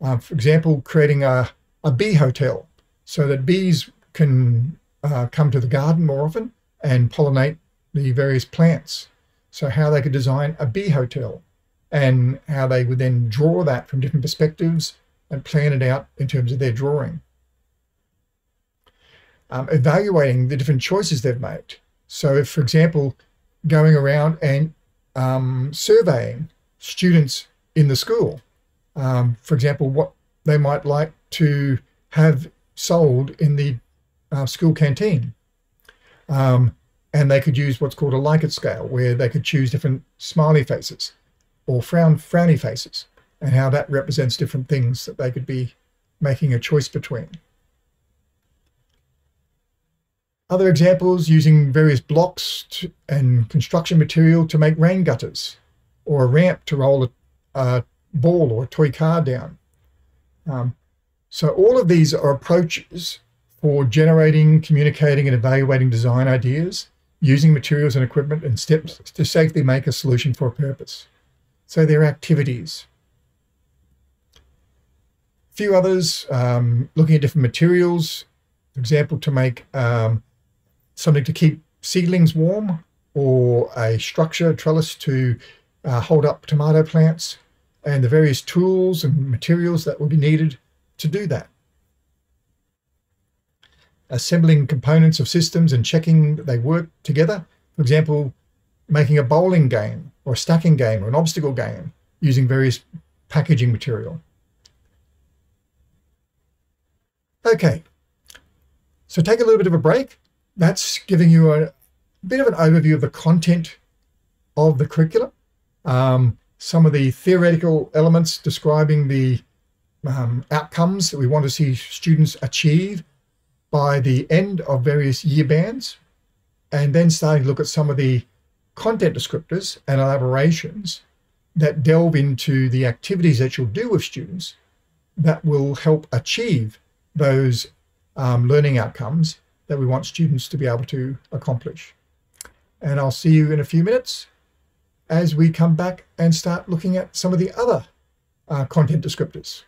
Uh, for example, creating a, a bee hotel so that bees can uh, come to the garden more often and pollinate the various plants. So how they could design a bee hotel and how they would then draw that from different perspectives and plan it out in terms of their drawing. Um, evaluating the different choices they've made. So if, for example, going around and um, surveying students in the school, um, for example, what they might like to have sold in the uh, school canteen. Um, and they could use what's called a Likert scale, where they could choose different smiley faces or frown frowny faces, and how that represents different things that they could be making a choice between. Other examples using various blocks to, and construction material to make rain gutters, or a ramp to roll a, a ball or a toy car down. Um, so all of these are approaches for generating, communicating, and evaluating design ideas using materials and equipment and steps to safely make a solution for a purpose. So they're activities. A few others, um, looking at different materials, for example, to make um, something to keep seedlings warm or a structure, a trellis to uh, hold up tomato plants and the various tools and materials that will be needed to do that assembling components of systems and checking they work together. For example, making a bowling game or a stacking game or an obstacle game using various packaging material. Okay, so take a little bit of a break. That's giving you a bit of an overview of the content of the curriculum, um, some of the theoretical elements describing the um, outcomes that we want to see students achieve by the end of various year bands, and then starting to look at some of the content descriptors and elaborations that delve into the activities that you'll do with students that will help achieve those um, learning outcomes that we want students to be able to accomplish. And I'll see you in a few minutes as we come back and start looking at some of the other uh, content descriptors.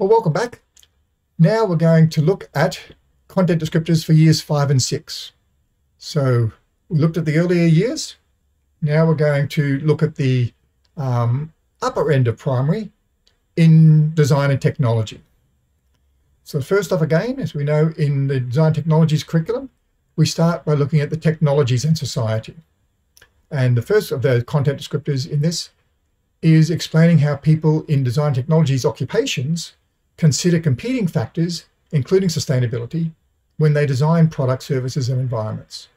Well, welcome back. Now we're going to look at content descriptors for years five and six. So we looked at the earlier years. Now we're going to look at the um, upper end of primary in design and technology. So first off again, as we know in the design technologies curriculum, we start by looking at the technologies and society. And the first of the content descriptors in this is explaining how people in design technologies occupations consider competing factors, including sustainability, when they design products, services, and environments.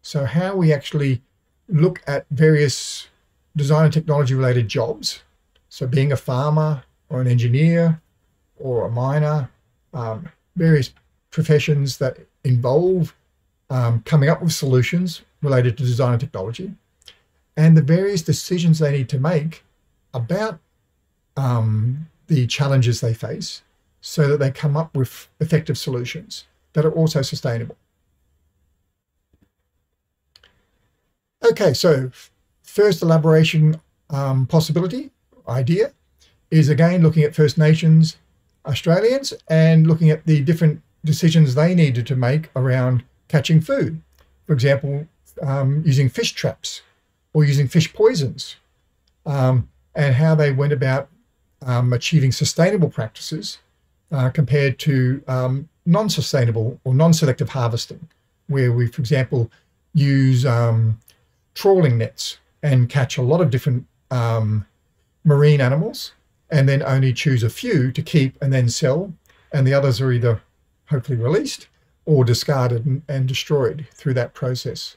So how we actually look at various design and technology related jobs. So being a farmer or an engineer or a miner, um, various professions that involve um, coming up with solutions related to design and technology, and the various decisions they need to make about um, the challenges they face so that they come up with effective solutions that are also sustainable. Okay, so first elaboration um, possibility, idea, is again looking at First Nations Australians and looking at the different decisions they needed to make around catching food. For example, um, using fish traps or using fish poisons, um, and how they went about um, achieving sustainable practices uh, compared to um, non-sustainable or non-selective harvesting, where we, for example, use um, trawling nets and catch a lot of different um, marine animals and then only choose a few to keep and then sell, and the others are either hopefully released or discarded and, and destroyed through that process.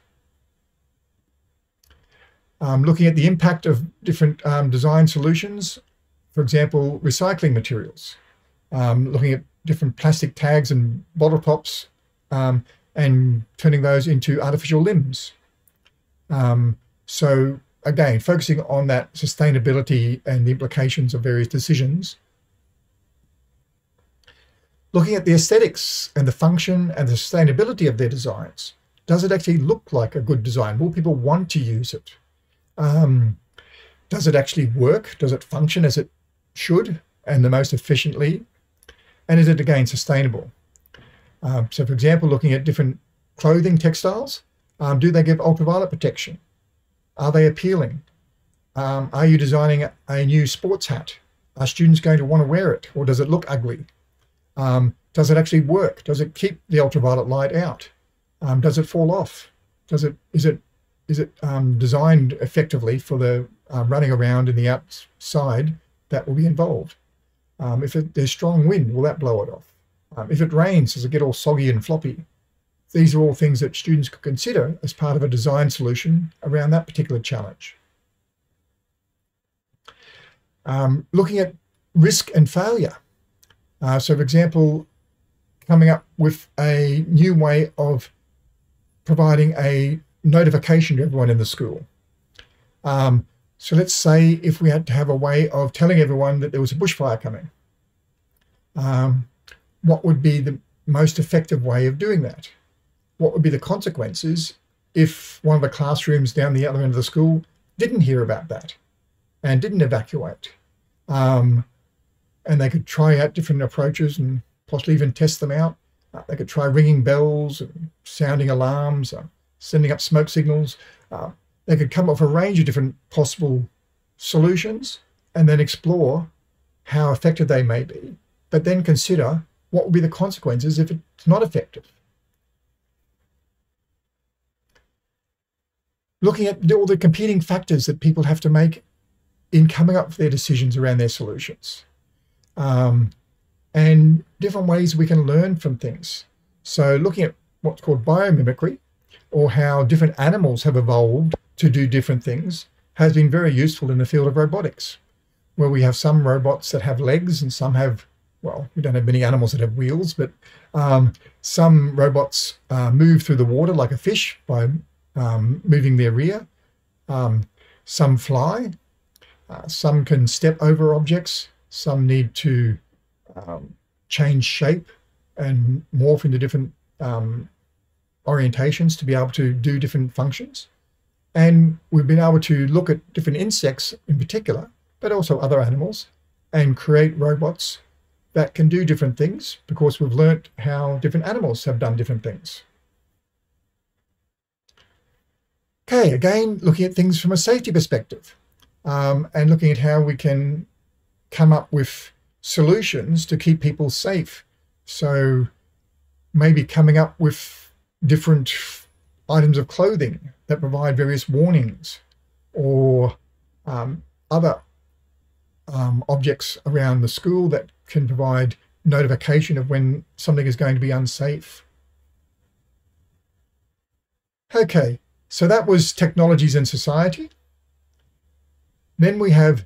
Um, looking at the impact of different um, design solutions, for example, recycling materials, um, looking at different plastic tags and bottle tops um, and turning those into artificial limbs. Um, so again, focusing on that sustainability and the implications of various decisions. Looking at the aesthetics and the function and the sustainability of their designs. Does it actually look like a good design? Will people want to use it? Um, does it actually work? Does it function as it should and the most efficiently? And is it again sustainable? Um, so, for example, looking at different clothing textiles, um, do they give ultraviolet protection? Are they appealing? Um, are you designing a new sports hat? Are students going to want to wear it, or does it look ugly? Um, does it actually work? Does it keep the ultraviolet light out? Um, does it fall off? Does it is it is it um, designed effectively for the uh, running around in the outside that will be involved? Um, if it, there's strong wind, will that blow it off? Um, if it rains, does it get all soggy and floppy? These are all things that students could consider as part of a design solution around that particular challenge. Um, looking at risk and failure. Uh, so, for example, coming up with a new way of providing a notification to everyone in the school. Um, so let's say if we had to have a way of telling everyone that there was a bushfire coming, um, what would be the most effective way of doing that? What would be the consequences if one of the classrooms down the other end of the school didn't hear about that and didn't evacuate? Um, and they could try out different approaches and possibly even test them out. Uh, they could try ringing bells sounding alarms, uh, sending up smoke signals. Uh, they could come up with a range of different possible solutions and then explore how effective they may be, but then consider what will be the consequences if it's not effective. Looking at all the competing factors that people have to make in coming up with their decisions around their solutions. Um, and different ways we can learn from things. So looking at what's called biomimicry, or how different animals have evolved to do different things, has been very useful in the field of robotics, where we have some robots that have legs and some have well, we don't have many animals that have wheels, but um, some robots uh, move through the water like a fish by um, moving their rear. Um, some fly. Uh, some can step over objects. Some need to um, change shape and morph into different um, orientations to be able to do different functions. And we've been able to look at different insects in particular, but also other animals, and create robots that can do different things because we've learnt how different animals have done different things. Okay, again, looking at things from a safety perspective um, and looking at how we can come up with solutions to keep people safe. So maybe coming up with different items of clothing that provide various warnings or um, other um, objects around the school that can provide notification of when something is going to be unsafe. Okay, so that was technologies and society. Then we have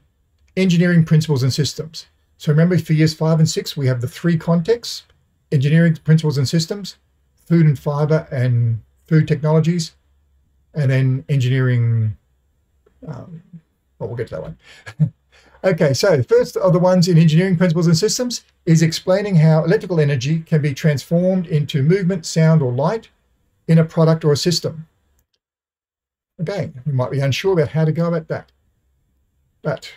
engineering principles and systems. So remember for years five and six, we have the three contexts, engineering principles and systems, food and fiber and food technologies, and then engineering, um, well, we'll get to that one. Okay, so first of the ones in engineering principles and systems is explaining how electrical energy can be transformed into movement, sound, or light in a product or a system. Again, we might be unsure about how to go about that. But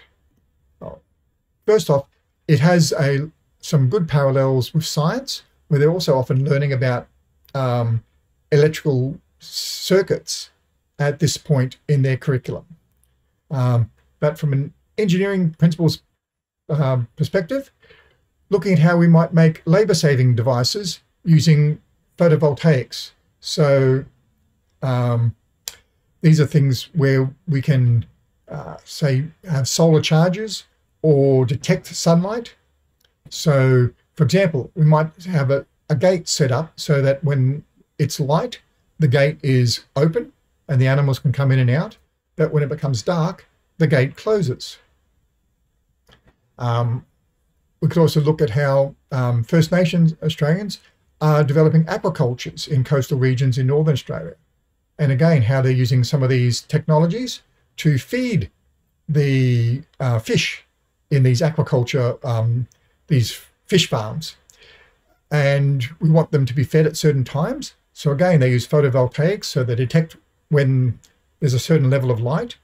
first off, it has a some good parallels with science, where they're also often learning about um, electrical circuits at this point in their curriculum. Um, but from an engineering principles uh, perspective, looking at how we might make labor saving devices using photovoltaics. So um, these are things where we can, uh, say, have solar charges or detect sunlight. So, for example, we might have a, a gate set up so that when it's light, the gate is open and the animals can come in and out. But when it becomes dark, the gate closes. Um, we could also look at how um, First Nations Australians are developing aquacultures in coastal regions in Northern Australia. And again, how they're using some of these technologies to feed the uh, fish in these aquaculture, um, these fish farms. And we want them to be fed at certain times. So again, they use photovoltaics so they detect when there's a certain level of light,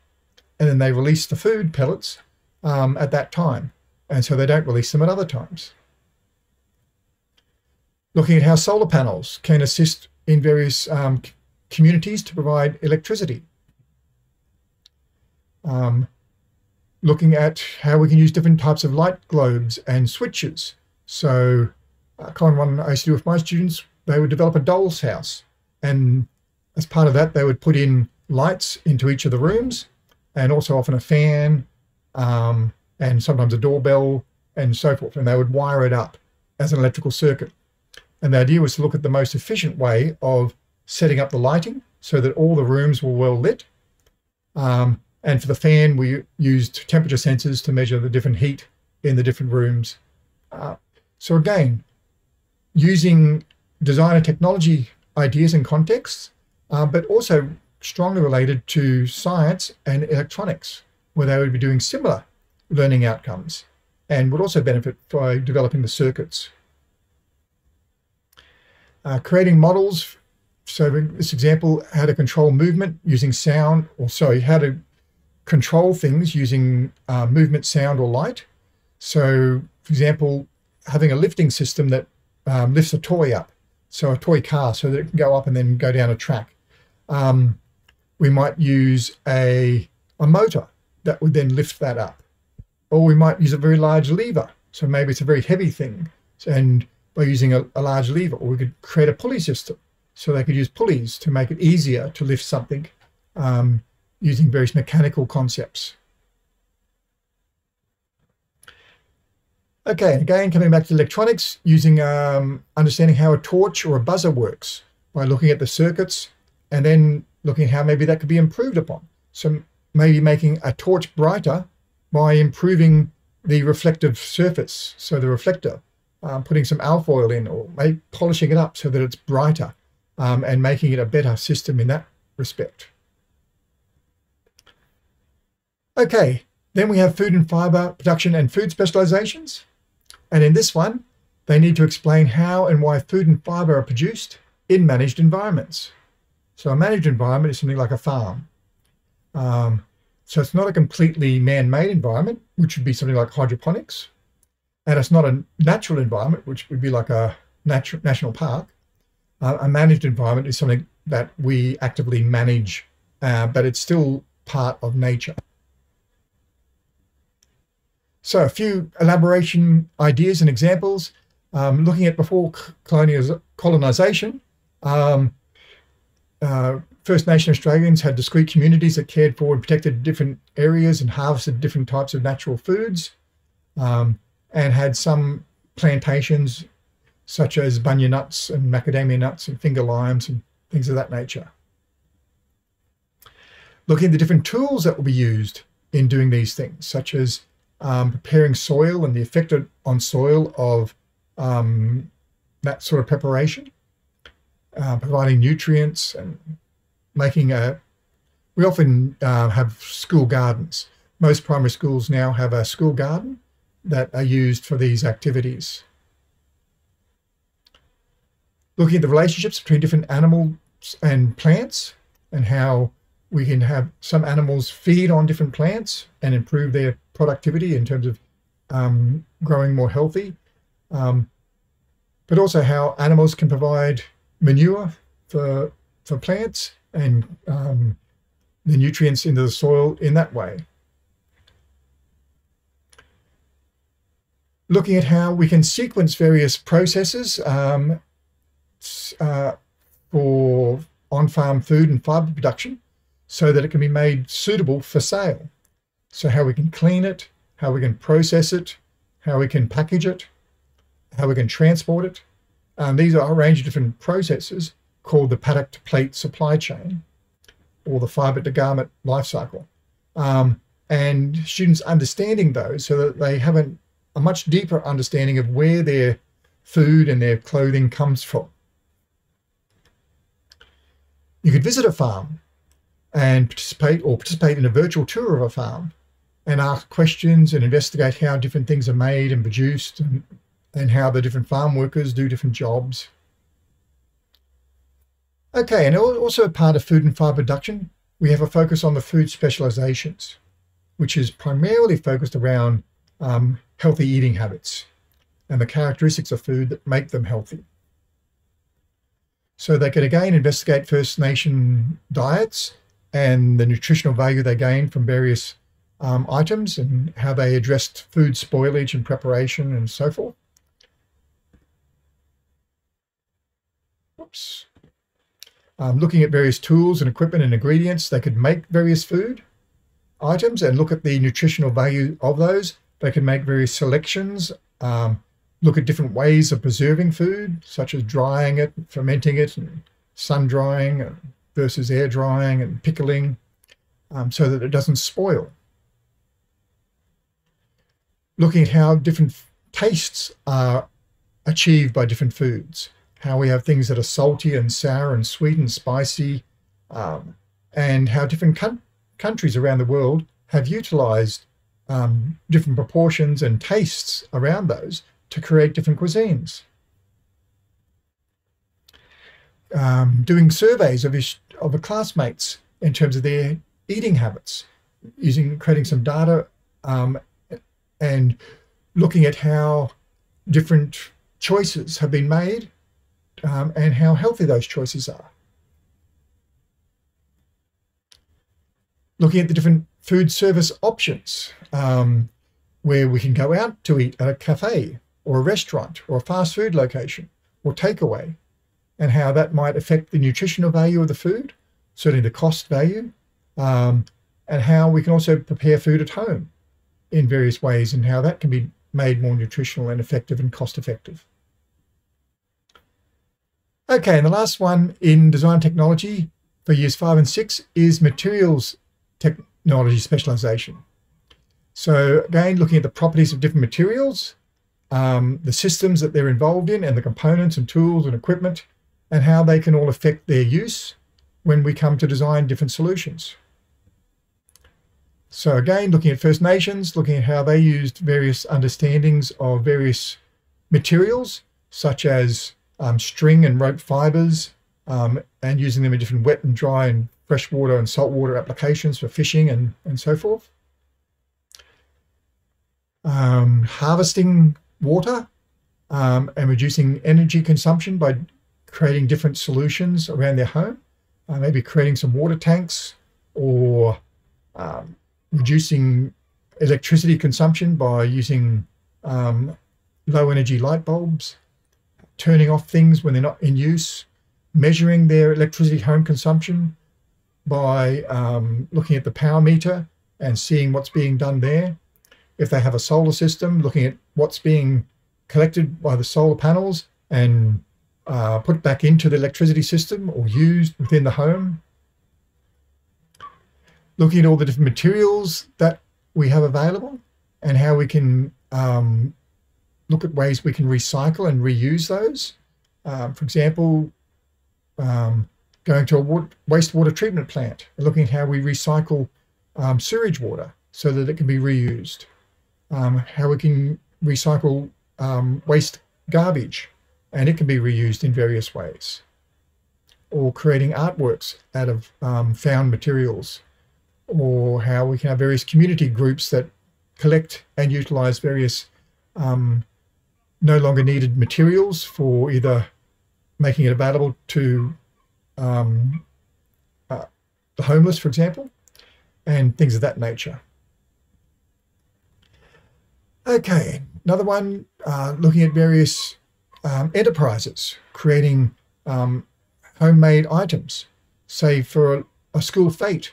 and then they release the food pellets um, at that time. And so they don't release them at other times. Looking at how solar panels can assist in various um, communities to provide electricity. Um, looking at how we can use different types of light globes and switches. So a common one I used to do with my students, they would develop a doll's house. And as part of that, they would put in lights into each of the rooms and also often a fan um, and sometimes a doorbell and so forth. And they would wire it up as an electrical circuit. And the idea was to look at the most efficient way of setting up the lighting so that all the rooms were well lit. Um, and for the fan, we used temperature sensors to measure the different heat in the different rooms. Uh, so again, using design and technology ideas and contexts, uh, but also strongly related to science and electronics, where they would be doing similar learning outcomes and would also benefit by developing the circuits. Uh, creating models. So this example, how to control movement using sound, or sorry, how to control things using uh, movement, sound, or light. So, for example, having a lifting system that um, lifts a toy up, so a toy car, so that it can go up and then go down a track. Um, we might use a, a motor that would then lift that up. Or we might use a very large lever. So maybe it's a very heavy thing. And by using a, a large lever, or we could create a pulley system. So they could use pulleys to make it easier to lift something um, using various mechanical concepts. Okay, again, coming back to electronics, using um, understanding how a torch or a buzzer works by looking at the circuits and then looking at how maybe that could be improved upon. So maybe making a torch brighter by improving the reflective surface, so the reflector, um, putting some alfoil in or maybe polishing it up so that it's brighter um, and making it a better system in that respect. Okay, then we have food and fiber production and food specializations. And in this one, they need to explain how and why food and fiber are produced in managed environments. So a managed environment is something like a farm. Um, so it's not a completely man-made environment, which would be something like hydroponics. And it's not a natural environment, which would be like a national park. Uh, a managed environment is something that we actively manage, uh, but it's still part of nature. So a few elaboration ideas and examples. Um, looking at before colonization, um, uh, First Nation Australians had discrete communities that cared for and protected different areas and harvested different types of natural foods um, and had some plantations such as bunya nuts and macadamia nuts and finger limes and things of that nature. Looking at the different tools that will be used in doing these things, such as um, preparing soil and the effect on soil of um, that sort of preparation, uh, providing nutrients and making a. We often uh, have school gardens. Most primary schools now have a school garden that are used for these activities. Looking at the relationships between different animals and plants and how we can have some animals feed on different plants and improve their productivity in terms of um, growing more healthy, um, but also how animals can provide manure for for plants and um, the nutrients into the soil in that way. Looking at how we can sequence various processes um, uh, for on-farm food and fiber production so that it can be made suitable for sale. So how we can clean it, how we can process it, how we can package it, how we can transport it. Um, these are a range of different processes called the paddock to plate supply chain. or the fiber to garment life cycle. Um, and students understanding those so that they have a, a much deeper understanding of where their food and their clothing comes from. You could visit a farm and participate or participate in a virtual tour of a farm and ask questions and investigate how different things are made and produced and, and how the different farm workers do different jobs. Okay, and also part of food and fibre production, we have a focus on the food specializations, which is primarily focused around um, healthy eating habits and the characteristics of food that make them healthy. So they can again investigate First Nation diets and the nutritional value they gain from various um, items and how they addressed food spoilage and preparation and so forth. Oops. Um, looking at various tools and equipment and ingredients, they could make various food items and look at the nutritional value of those. They can make various selections, um, look at different ways of preserving food, such as drying it, fermenting it, and sun drying versus air drying and pickling, um, so that it doesn't spoil. Looking at how different tastes are achieved by different foods how we have things that are salty and sour and sweet and spicy, um, and how different countries around the world have utilized um, different proportions and tastes around those to create different cuisines. Um, doing surveys of, of the classmates in terms of their eating habits, using creating some data um, and looking at how different choices have been made um, and how healthy those choices are. Looking at the different food service options um, where we can go out to eat at a cafe or a restaurant or a fast food location or takeaway and how that might affect the nutritional value of the food, certainly the cost value, um, and how we can also prepare food at home in various ways and how that can be made more nutritional and effective and cost effective. Okay, and the last one in design technology for years five and six is materials technology specialization. So again, looking at the properties of different materials, um, the systems that they're involved in and the components and tools and equipment and how they can all affect their use when we come to design different solutions. So again, looking at First Nations, looking at how they used various understandings of various materials, such as um, string and rope fibers um, and using them in different wet and dry and freshwater and saltwater applications for fishing and, and so forth. Um, harvesting water um, and reducing energy consumption by creating different solutions around their home, uh, maybe creating some water tanks or um, reducing electricity consumption by using um, low energy light bulbs turning off things when they're not in use, measuring their electricity home consumption by um, looking at the power meter and seeing what's being done there. If they have a solar system, looking at what's being collected by the solar panels and uh, put back into the electricity system or used within the home. Looking at all the different materials that we have available and how we can um, look at ways we can recycle and reuse those. Um, for example, um, going to a water, wastewater treatment plant and looking at how we recycle um, sewage water so that it can be reused. Um, how we can recycle um, waste garbage and it can be reused in various ways. Or creating artworks out of um, found materials. Or how we can have various community groups that collect and utilize various um, no longer needed materials for either making it available to um, uh, the homeless, for example, and things of that nature. Okay, another one, uh, looking at various um, enterprises creating um, homemade items, say for a, a school fete,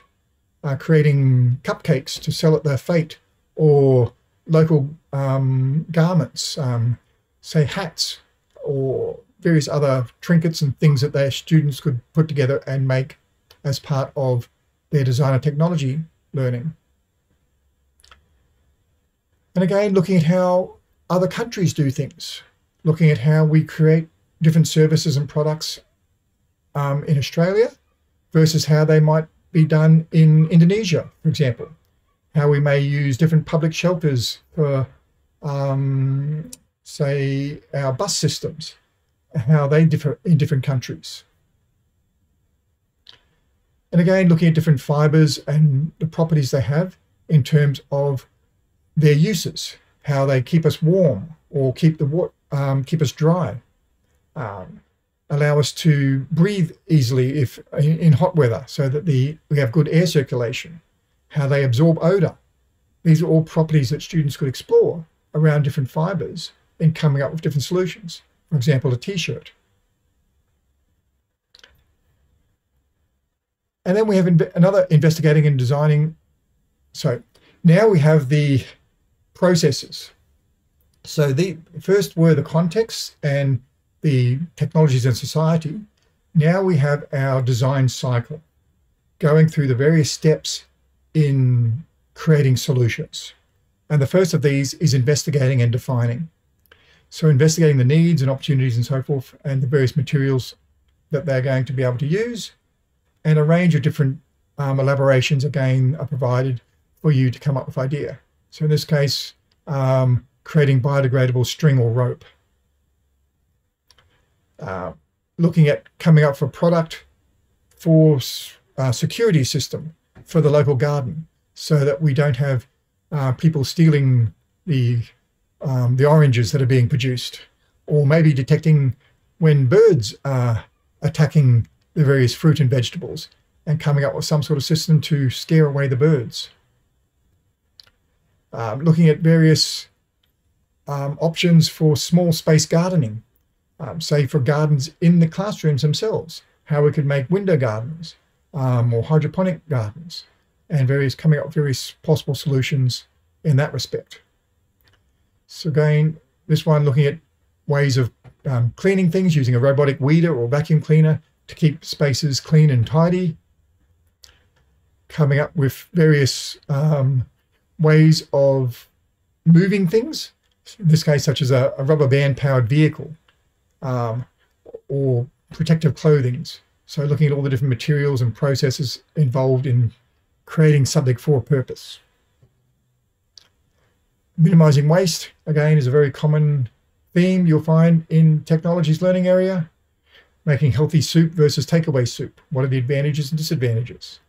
uh, creating cupcakes to sell at their fete, or local um, garments, um, say hats or various other trinkets and things that their students could put together and make as part of their design and technology learning. And again, looking at how other countries do things, looking at how we create different services and products um, in Australia versus how they might be done in Indonesia, for example. How we may use different public shelters for, um, say, our bus systems, how they differ in different countries. And again, looking at different fibers and the properties they have in terms of their uses, how they keep us warm or keep the um, keep us dry, um, allow us to breathe easily if in hot weather, so that the we have good air circulation, how they absorb odor. These are all properties that students could explore around different fibers in coming up with different solutions. For example, a t-shirt. And then we have another investigating and designing. So now we have the processes. So the first were the contexts and the technologies and society. Now we have our design cycle going through the various steps in creating solutions. And the first of these is investigating and defining. So investigating the needs and opportunities and so forth and the various materials that they're going to be able to use and a range of different um, elaborations again are provided for you to come up with idea. So in this case, um, creating biodegradable string or rope. Uh, looking at coming up for product for uh, security system for the local garden so that we don't have uh, people stealing the um, the oranges that are being produced or maybe detecting when birds are attacking the various fruit and vegetables and coming up with some sort of system to scare away the birds. Um, looking at various um, options for small space gardening, um, say for gardens in the classrooms themselves, how we could make window gardens um, or hydroponic gardens and various coming up with various possible solutions in that respect. So again, this one looking at ways of um, cleaning things using a robotic weeder or vacuum cleaner to keep spaces clean and tidy, coming up with various um, ways of moving things, in this case, such as a, a rubber band powered vehicle um, or protective clothing. So looking at all the different materials and processes involved in creating something for a purpose. Minimizing waste, again, is a very common theme you'll find in technology's learning area making healthy soup versus takeaway soup. What are the advantages and disadvantages?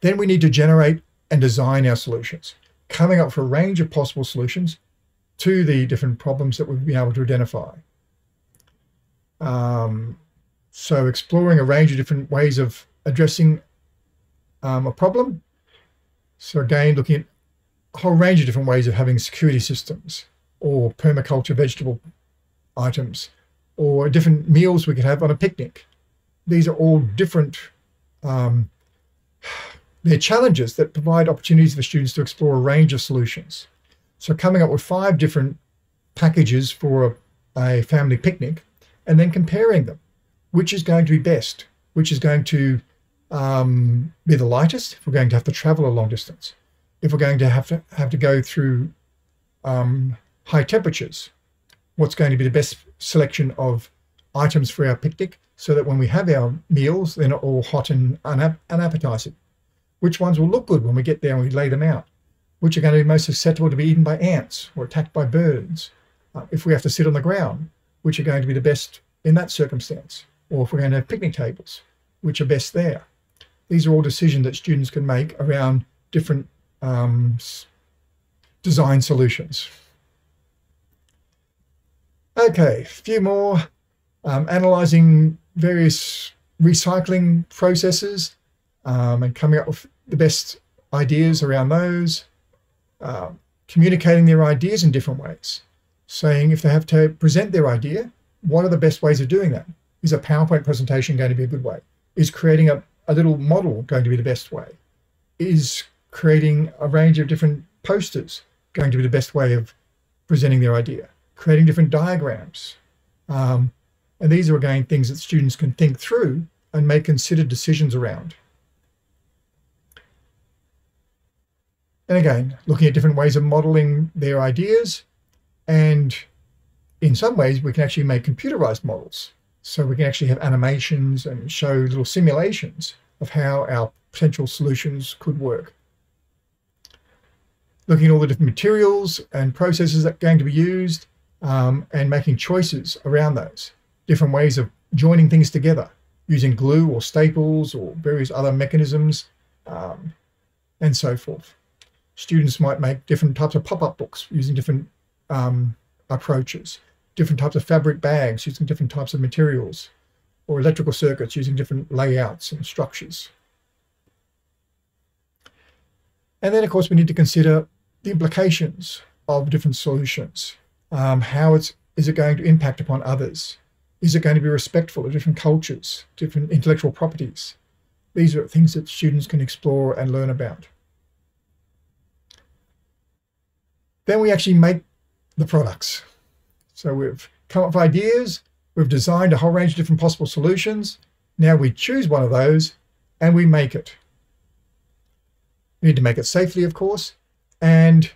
Then we need to generate and design our solutions, coming up with a range of possible solutions to the different problems that we've been able to identify. Um, so exploring a range of different ways of addressing um, a problem. So again, looking at a whole range of different ways of having security systems or permaculture vegetable items or different meals we could have on a picnic. These are all different. Um, they're challenges that provide opportunities for students to explore a range of solutions. So coming up with five different packages for a, family picnic and then comparing them. Which is going to be best? Which is going to um, be the lightest if we're going to have to travel a long distance? If we're going to have to have to go through um, high temperatures, what's going to be the best selection of items for our picnic so that when we have our meals, they're not all hot and unappetizing. Which ones will look good when we get there and we lay them out? Which are going to be most susceptible to be eaten by ants or attacked by birds? Uh, if we have to sit on the ground, which are going to be the best in that circumstance? Or if we're going to have picnic tables, which are best there? These are all decisions that students can make around different um, design solutions. Okay, a few more. Um, analyzing various recycling processes um, and coming up with the best ideas around those. Uh, communicating their ideas in different ways. Saying if they have to present their idea, what are the best ways of doing that? Is a PowerPoint presentation going to be a good way? Is creating a, a little model going to be the best way? Is creating a range of different posters going to be the best way of presenting their idea? creating different diagrams. Um, and these are again things that students can think through and make considered decisions around. And again, looking at different ways of modeling their ideas. And in some ways, we can actually make computerized models. So we can actually have animations and show little simulations of how our potential solutions could work. Looking at all the different materials and processes that are going to be used um, and making choices around those. Different ways of joining things together using glue or staples or various other mechanisms um, and so forth. Students might make different types of pop-up books using different um, approaches, different types of fabric bags using different types of materials, or electrical circuits using different layouts and structures. And then, of course, we need to consider the implications of different solutions. Um, how it's, is it going to impact upon others? Is it going to be respectful of different cultures, different intellectual properties? These are things that students can explore and learn about. Then we actually make the products. So we've come up with ideas, we've designed a whole range of different possible solutions. Now we choose one of those and we make it. We need to make it safely, of course, and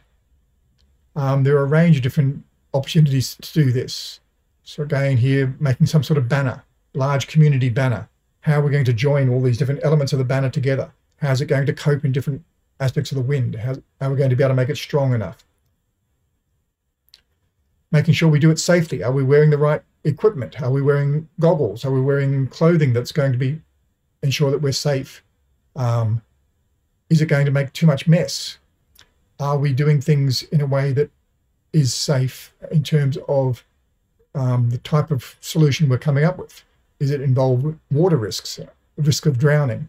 um, there are a range of different opportunities to do this. So again here, making some sort of banner, large community banner. How are we going to join all these different elements of the banner together? How's it going to cope in different aspects of the wind? How, how are we going to be able to make it strong enough? Making sure we do it safely. Are we wearing the right equipment? Are we wearing goggles? Are we wearing clothing that's going to be ensure that we're safe? Um, is it going to make too much mess? Are we doing things in a way that is safe in terms of um, the type of solution we're coming up with. Is it involve water risks, risk of drowning?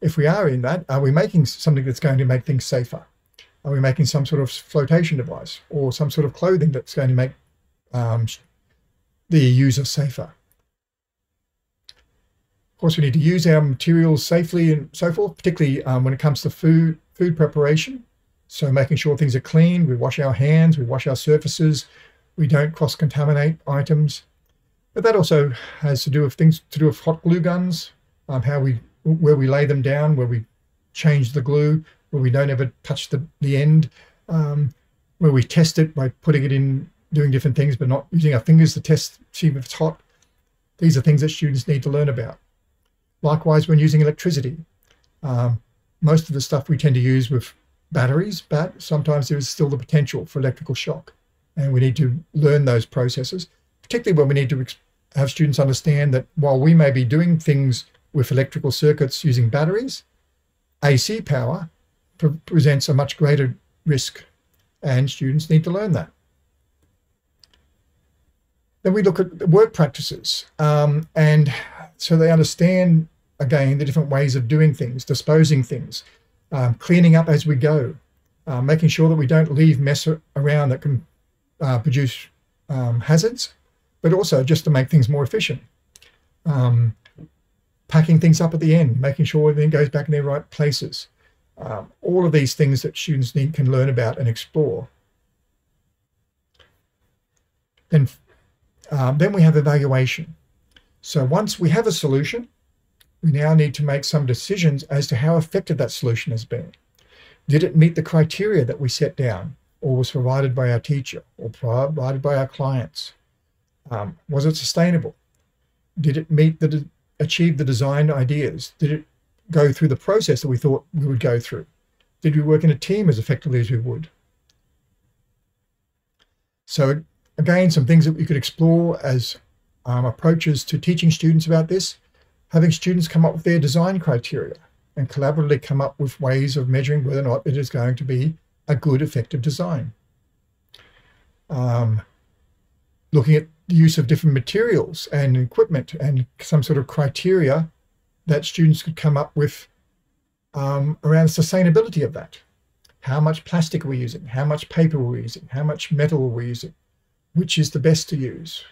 If we are in that, are we making something that's going to make things safer? Are we making some sort of flotation device or some sort of clothing that's going to make um, the user safer? Of course, we need to use our materials safely and so forth, particularly um, when it comes to food food preparation. So making sure things are clean, we wash our hands, we wash our surfaces, we don't cross-contaminate items. But that also has to do with things to do with hot glue guns, um, how we where we lay them down, where we change the glue, where we don't ever touch the, the end, um, where we test it by putting it in, doing different things, but not using our fingers to test, see if it's hot. These are things that students need to learn about. Likewise, when using electricity, um, most of the stuff we tend to use with batteries, but sometimes there is still the potential for electrical shock and we need to learn those processes, particularly when we need to have students understand that while we may be doing things with electrical circuits using batteries, AC power pre presents a much greater risk, and students need to learn that. Then we look at work practices, um, and so they understand again the different ways of doing things, disposing things, um, cleaning up as we go, uh, making sure that we don't leave mess around that can uh, produce um, hazards, but also just to make things more efficient. Um, packing things up at the end, making sure everything goes back in their right places. Um, all of these things that students need can learn about and explore. Then, um, then we have evaluation. So once we have a solution, we now need to make some decisions as to how effective that solution has been. Did it meet the criteria that we set down? or was provided by our teacher or provided by our clients? Um, was it sustainable? Did it meet the achieve the design ideas? Did it go through the process that we thought we would go through? Did we work in a team as effectively as we would? So again, some things that we could explore as um, approaches to teaching students about this, having students come up with their design criteria and collaboratively come up with ways of measuring whether or not it is going to be a good, effective design. Um, looking at the use of different materials and equipment and some sort of criteria that students could come up with um, around sustainability of that. How much plastic are we using? How much paper are we using? How much metal are we using? Which is the best to use?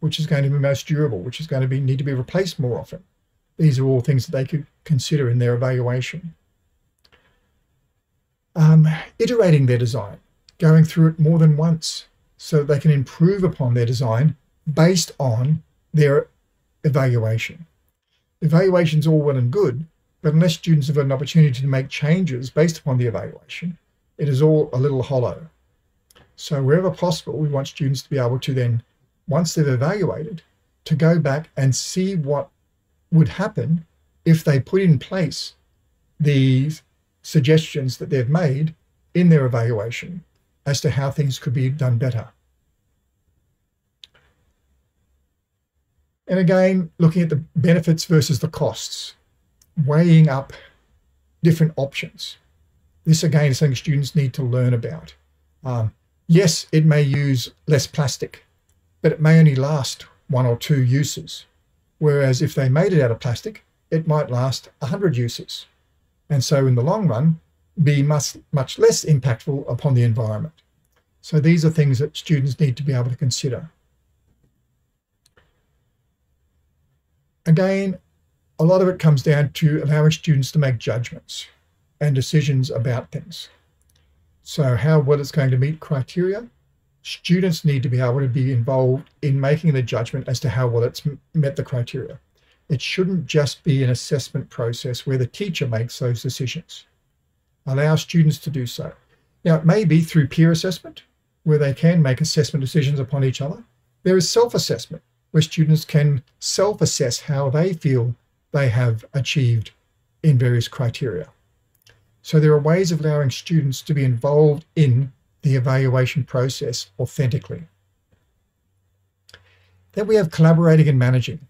Which is going to be most durable? Which is going to be need to be replaced more often? These are all things that they could consider in their evaluation um, iterating their design, going through it more than once so they can improve upon their design based on their evaluation. Evaluation is all well and good, but unless students have an opportunity to make changes based upon the evaluation, it is all a little hollow. So wherever possible, we want students to be able to then, once they've evaluated, to go back and see what would happen if they put in place the suggestions that they've made in their evaluation as to how things could be done better. And again, looking at the benefits versus the costs, weighing up different options. This again is something students need to learn about. Um, yes, it may use less plastic, but it may only last one or two uses. Whereas if they made it out of plastic, it might last 100 uses. And so in the long run, be much, much less impactful upon the environment. So these are things that students need to be able to consider. Again, a lot of it comes down to allowing students to make judgments and decisions about things. So how well it's going to meet criteria, students need to be able to be involved in making the judgment as to how well it's met the criteria. It shouldn't just be an assessment process where the teacher makes those decisions. Allow students to do so. Now, it may be through peer assessment, where they can make assessment decisions upon each other. There is self-assessment, where students can self-assess how they feel they have achieved in various criteria. So there are ways of allowing students to be involved in the evaluation process authentically. Then we have collaborating and managing.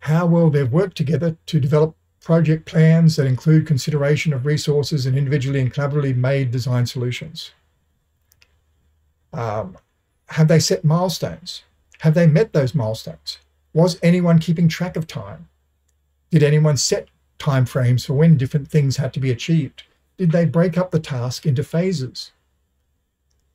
How well they've worked together to develop project plans that include consideration of resources and individually and collaboratively made design solutions. Um, have they set milestones? Have they met those milestones? Was anyone keeping track of time? Did anyone set timeframes for when different things had to be achieved? Did they break up the task into phases?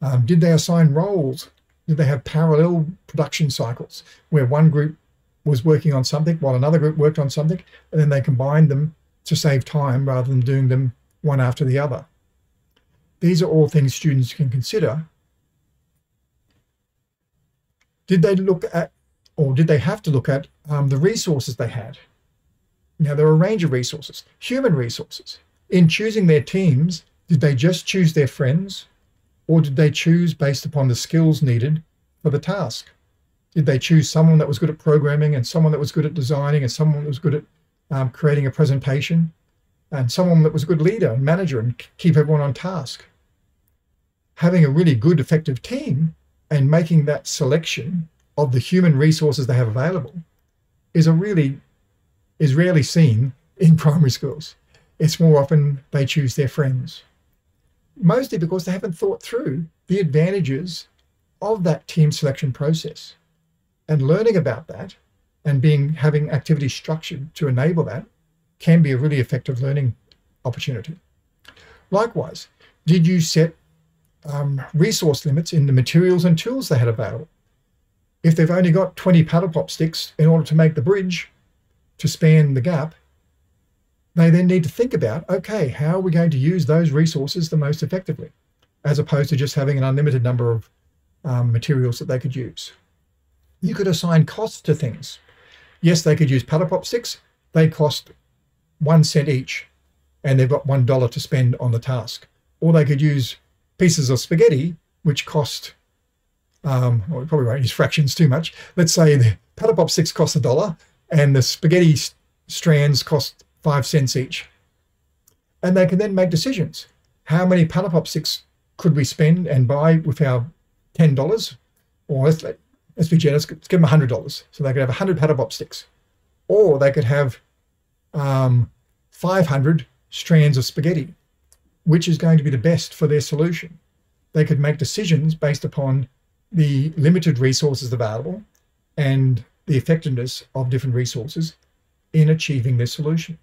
Um, did they assign roles? Did they have parallel production cycles where one group was working on something while another group worked on something, and then they combined them to save time rather than doing them one after the other? These are all things students can consider did they look at, or did they have to look at um, the resources they had? Now, there are a range of resources, human resources. In choosing their teams, did they just choose their friends, or did they choose based upon the skills needed for the task? Did they choose someone that was good at programming and someone that was good at designing and someone that was good at um, creating a presentation and someone that was a good leader and manager and keep everyone on task? Having a really good, effective team and making that selection of the human resources they have available is a really is rarely seen in primary schools. It's more often they choose their friends, mostly because they haven't thought through the advantages of that team selection process. And learning about that and being having activities structured to enable that can be a really effective learning opportunity. Likewise, did you set um, resource limits in the materials and tools they had available. If they've only got 20 paddle pop sticks in order to make the bridge to span the gap, they then need to think about, okay, how are we going to use those resources the most effectively, as opposed to just having an unlimited number of um, materials that they could use. You could assign costs to things. Yes, they could use paddle pop sticks. They cost one cent each, and they've got one dollar to spend on the task. Or they could use pieces of spaghetti, which cost, um, well, we probably won't use fractions too much. Let's say the paddle pop sticks cost a dollar and the spaghetti strands cost five cents each. And they can then make decisions. How many paddle pop sticks could we spend and buy with our $10? Or let's, let's be generous, let's give them $100. So they could have 100 paddle pop sticks. Or they could have um, 500 strands of spaghetti which is going to be the best for their solution. They could make decisions based upon the limited resources available and the effectiveness of different resources in achieving their solution.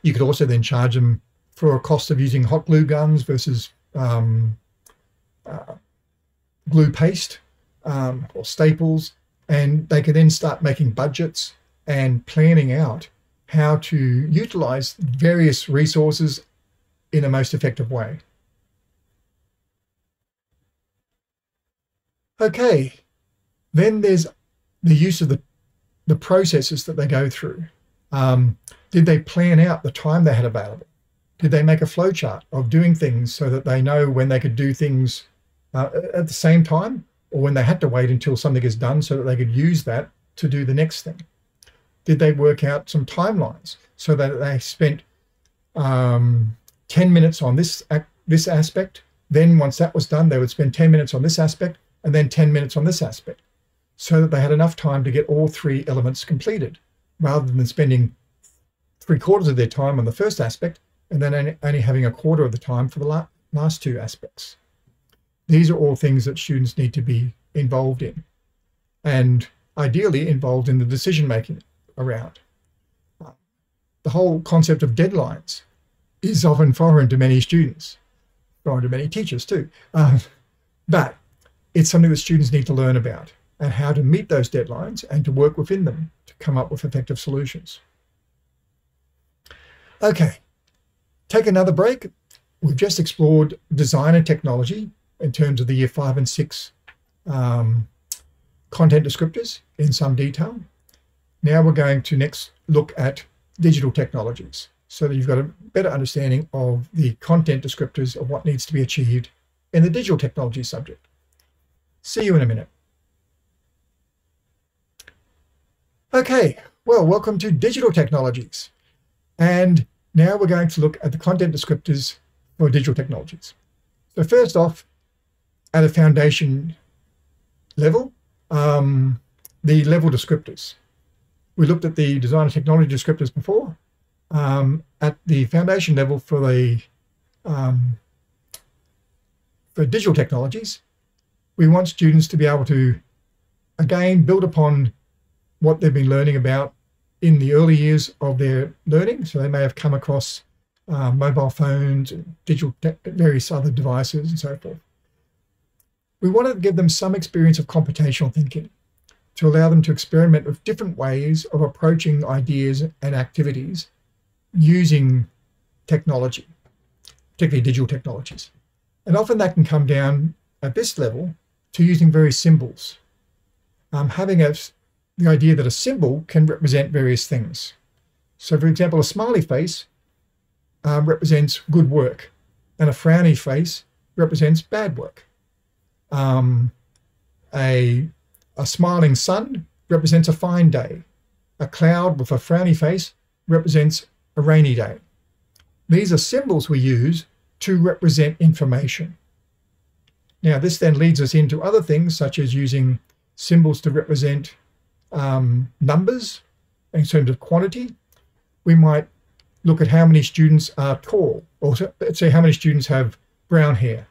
You could also then charge them for a cost of using hot glue guns versus um, uh, glue paste um, or staples, and they could then start making budgets and planning out how to utilize various resources in a most effective way. Okay, then there's the use of the, the processes that they go through. Um, did they plan out the time they had available? Did they make a flowchart of doing things so that they know when they could do things uh, at the same time or when they had to wait until something is done so that they could use that to do the next thing? Did they work out some timelines so that they spent um, 10 minutes on this, this aspect? Then once that was done, they would spend 10 minutes on this aspect and then 10 minutes on this aspect so that they had enough time to get all three elements completed rather than spending three quarters of their time on the first aspect and then only having a quarter of the time for the last two aspects. These are all things that students need to be involved in and ideally involved in the decision making around. Uh, the whole concept of deadlines is often foreign to many students, foreign to many teachers too. Um, but it's something that students need to learn about and how to meet those deadlines and to work within them to come up with effective solutions. Okay, take another break. We've just explored design and technology in terms of the year five and six um, content descriptors in some detail. Now we're going to next look at digital technologies so that you've got a better understanding of the content descriptors of what needs to be achieved in the digital technology subject. See you in a minute. Okay, well, welcome to digital technologies. And now we're going to look at the content descriptors for digital technologies. So first off, at a foundation level, um, the level descriptors. We looked at the design and technology descriptors before. Um, at the foundation level for the um, for digital technologies, we want students to be able to, again, build upon what they've been learning about in the early years of their learning. So they may have come across uh, mobile phones, digital, various other devices, and so forth. We want to give them some experience of computational thinking to allow them to experiment with different ways of approaching ideas and activities using technology, particularly digital technologies. And often that can come down at this level to using various symbols. Um, having a, the idea that a symbol can represent various things. So for example, a smiley face um, represents good work and a frowny face represents bad work. Um, a, a smiling sun represents a fine day. A cloud with a frowny face represents a rainy day. These are symbols we use to represent information. Now, this then leads us into other things, such as using symbols to represent um, numbers in terms of quantity. We might look at how many students are tall, or let's say how many students have brown hair.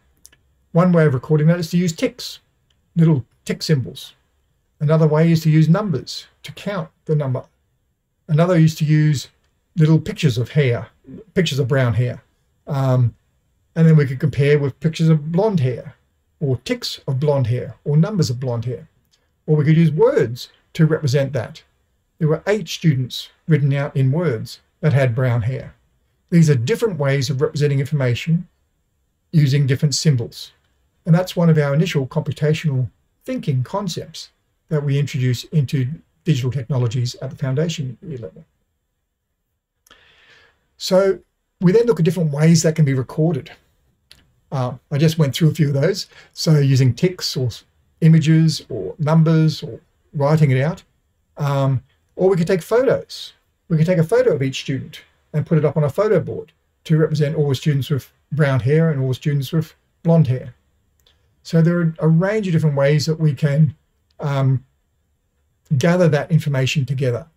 One way of recording that is to use ticks, little tick symbols. Another way is to use numbers to count the number. Another is to use little pictures of hair, pictures of brown hair. Um, and then we could compare with pictures of blonde hair or ticks of blonde hair or numbers of blonde hair. Or we could use words to represent that. There were eight students written out in words that had brown hair. These are different ways of representing information using different symbols. And that's one of our initial computational thinking concepts that we introduce into digital technologies at the foundation year level. So we then look at different ways that can be recorded. Uh, I just went through a few of those. So using ticks or images or numbers or writing it out. Um, or we could take photos. We could take a photo of each student and put it up on a photo board to represent all the students with brown hair and all the students with blonde hair. So there are a range of different ways that we can um, gather that information together.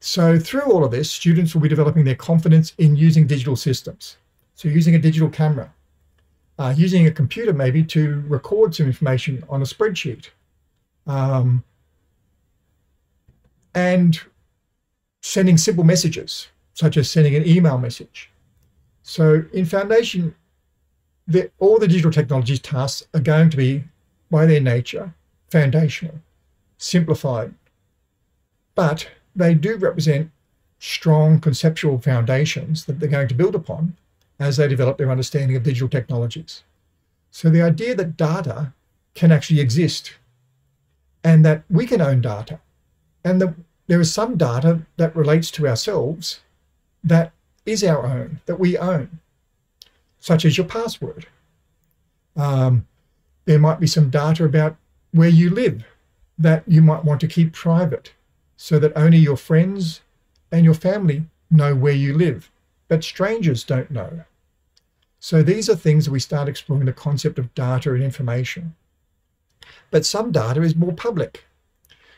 So through all of this, students will be developing their confidence in using digital systems. So using a digital camera, uh, using a computer maybe to record some information on a spreadsheet, um, and sending simple messages, such as sending an email message. So in Foundation, the, all the digital technologies tasks are going to be, by their nature, foundational, simplified. But they do represent strong conceptual foundations that they're going to build upon as they develop their understanding of digital technologies. So the idea that data can actually exist and that we can own data and that there is some data that relates to ourselves that is our own, that we own, such as your password. Um, there might be some data about where you live that you might want to keep private so that only your friends and your family know where you live, but strangers don't know. So these are things we start exploring the concept of data and information. But some data is more public,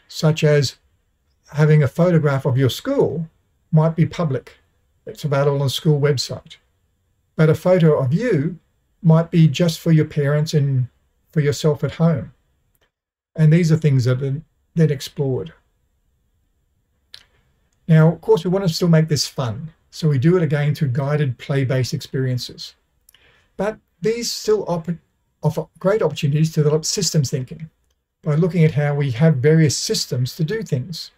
such as having a photograph of your school might be public. It's available on the school website. But a photo of you might be just for your parents and for yourself at home. And these are things that are then explored. Now, of course, we want to still make this fun. So we do it again through guided play-based experiences. But these still offer great opportunities to develop systems thinking by looking at how we have various systems to do things.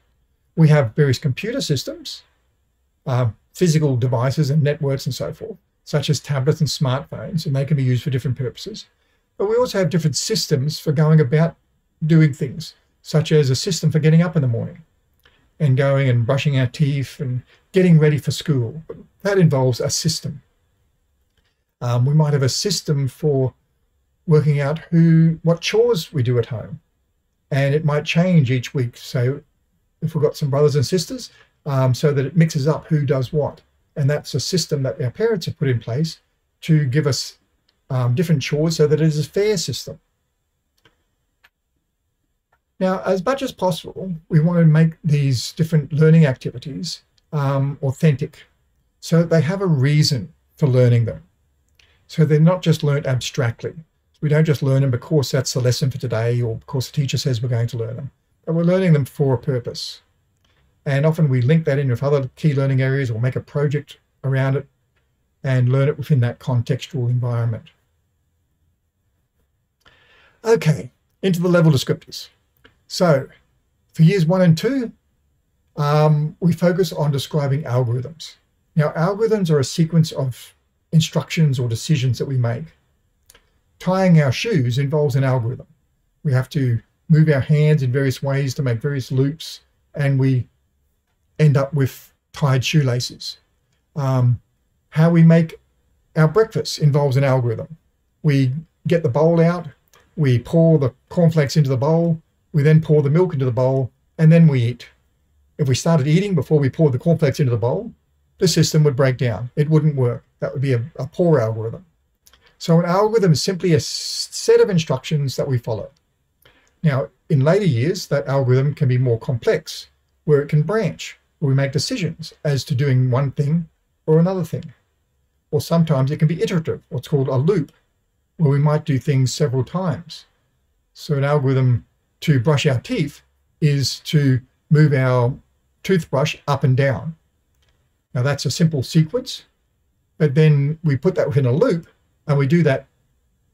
We have various computer systems, uh, physical devices and networks and so forth, such as tablets and smartphones, and they can be used for different purposes. But we also have different systems for going about doing things, such as a system for getting up in the morning and going and brushing our teeth and getting ready for school. That involves a system. Um, we might have a system for working out who, what chores we do at home. And it might change each week. So if we've got some brothers and sisters, um, so that it mixes up who does what. And that's a system that our parents have put in place to give us um, different chores so that it is a fair system. Now, as much as possible, we want to make these different learning activities um, authentic so that they have a reason for learning them. So they're not just learned abstractly. We don't just learn them because that's the lesson for today or because the teacher says we're going to learn them, but we're learning them for a purpose. And often we link that in with other key learning areas or make a project around it and learn it within that contextual environment. Okay, into the level descriptors. So for years one and two, um, we focus on describing algorithms. Now, algorithms are a sequence of instructions or decisions that we make. Tying our shoes involves an algorithm. We have to move our hands in various ways to make various loops, and we end up with tied shoelaces. Um, how we make our breakfast involves an algorithm. We get the bowl out, we pour the cornflakes into the bowl, we then pour the milk into the bowl, and then we eat. If we started eating before we poured the cornflakes into the bowl, the system would break down. It wouldn't work. That would be a, a poor algorithm. So an algorithm is simply a set of instructions that we follow. Now, in later years, that algorithm can be more complex, where it can branch, where we make decisions as to doing one thing or another thing. Or sometimes it can be iterative, what's called a loop, where we might do things several times. So an algorithm to brush our teeth is to move our toothbrush up and down. Now that's a simple sequence, but then we put that within a loop and we do that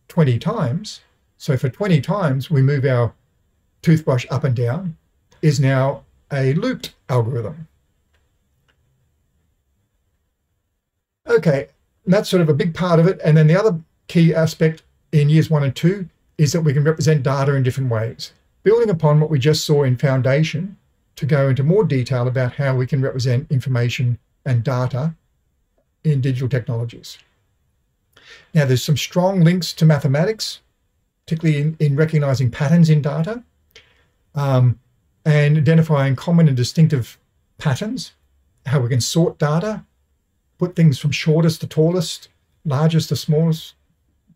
20 times. So for 20 times, we move our toothbrush up and down is now a looped algorithm. Okay, that's sort of a big part of it. And then the other key aspect in years one and two is that we can represent data in different ways. Building upon what we just saw in Foundation to go into more detail about how we can represent information and data in digital technologies. Now, there's some strong links to mathematics, particularly in, in recognizing patterns in data um, and identifying common and distinctive patterns, how we can sort data, put things from shortest to tallest, largest to smallest,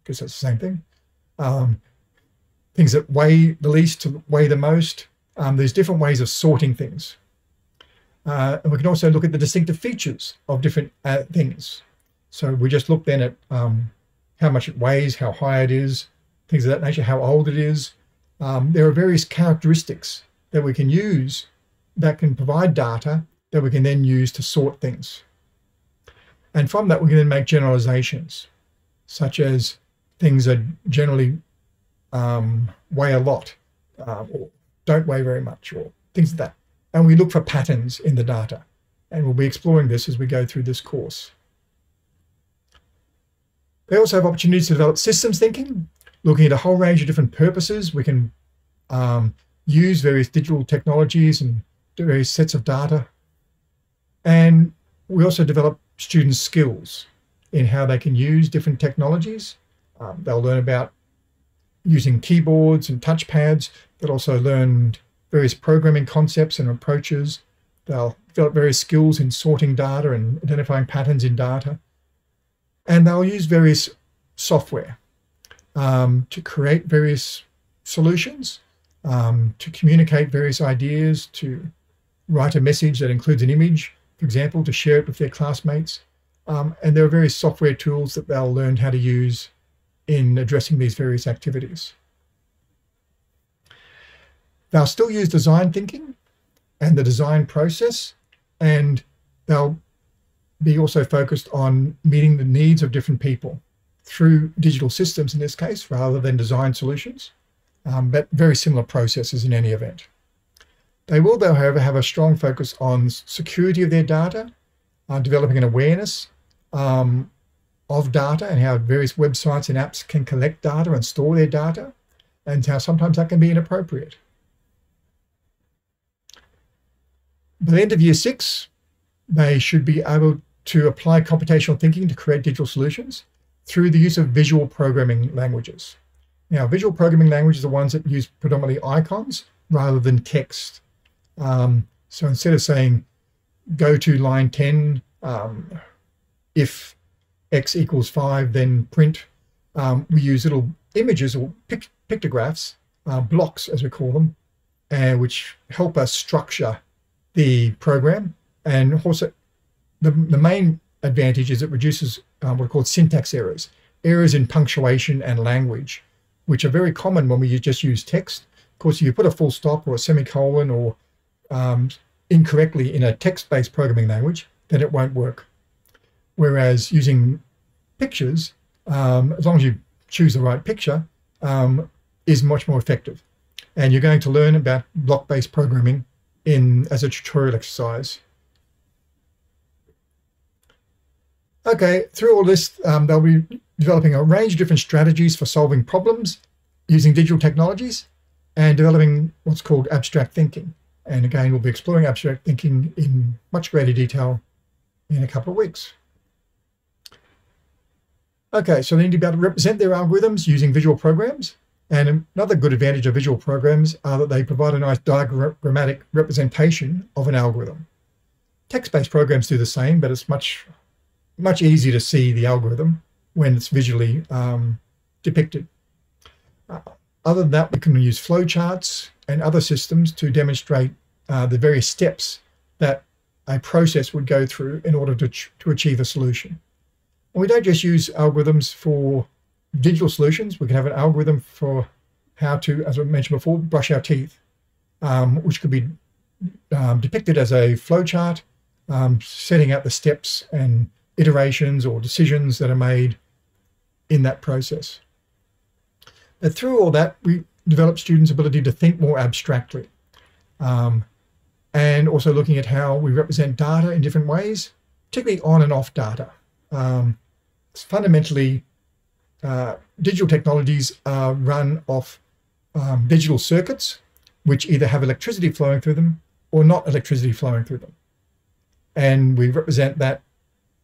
because that's the same thing. Um, things that weigh the least to weigh the most. Um, there's different ways of sorting things. Uh, and we can also look at the distinctive features of different uh, things. So we just look then at um, how much it weighs, how high it is, things of that nature, how old it is. Um, there are various characteristics that we can use that can provide data that we can then use to sort things. And from that, we can then make generalizations, such as things that generally um, weigh a lot uh, or don't weigh very much or things like that and we look for patterns in the data. And we'll be exploring this as we go through this course. They also have opportunities to develop systems thinking, looking at a whole range of different purposes. We can um, use various digital technologies and various sets of data. And we also develop students' skills in how they can use different technologies. Um, they'll learn about using keyboards and touchpads. They'll also learn various programming concepts and approaches. They'll develop various skills in sorting data and identifying patterns in data. And they'll use various software um, to create various solutions, um, to communicate various ideas, to write a message that includes an image, for example, to share it with their classmates. Um, and there are various software tools that they'll learn how to use in addressing these various activities. They'll still use design thinking and the design process, and they'll be also focused on meeting the needs of different people through digital systems in this case, rather than design solutions, um, but very similar processes in any event. They will, though, however, have a strong focus on security of their data, uh, developing an awareness um, of data and how various websites and apps can collect data and store their data, and how sometimes that can be inappropriate. By the end of year six, they should be able to apply computational thinking to create digital solutions through the use of visual programming languages. Now, visual programming languages are ones that use predominantly icons rather than text. Um, so instead of saying, go to line 10, um, if x equals 5, then print, um, we use little images or pic pictographs, uh, blocks as we call them, uh, which help us structure the program. And also, the, the main advantage is it reduces um, what are called syntax errors, errors in punctuation and language, which are very common when we just use text. Of course, if you put a full stop or a semicolon or um, incorrectly in a text-based programming language, then it won't work. Whereas using pictures, um, as long as you choose the right picture, um, is much more effective. And you're going to learn about block-based programming in as a tutorial exercise. Okay, through all this, um, they'll be developing a range of different strategies for solving problems using digital technologies and developing what's called abstract thinking. And again, we'll be exploring abstract thinking in much greater detail in a couple of weeks. Okay, so they need to be able to represent their algorithms using visual programs. And another good advantage of visual programs are that they provide a nice diagrammatic representation of an algorithm. Text-based programs do the same, but it's much, much easier to see the algorithm when it's visually um, depicted. Uh, other than that, we can use flowcharts and other systems to demonstrate uh, the various steps that a process would go through in order to, to achieve a solution. And we don't just use algorithms for digital solutions. We can have an algorithm for how to, as I mentioned before, brush our teeth, um, which could be um, depicted as a flowchart, um, setting out the steps and iterations or decisions that are made in that process. But through all that, we develop students' ability to think more abstractly um, and also looking at how we represent data in different ways, particularly on and off data. Um, fundamentally, uh, digital technologies are run off um, digital circuits, which either have electricity flowing through them or not electricity flowing through them. And we represent that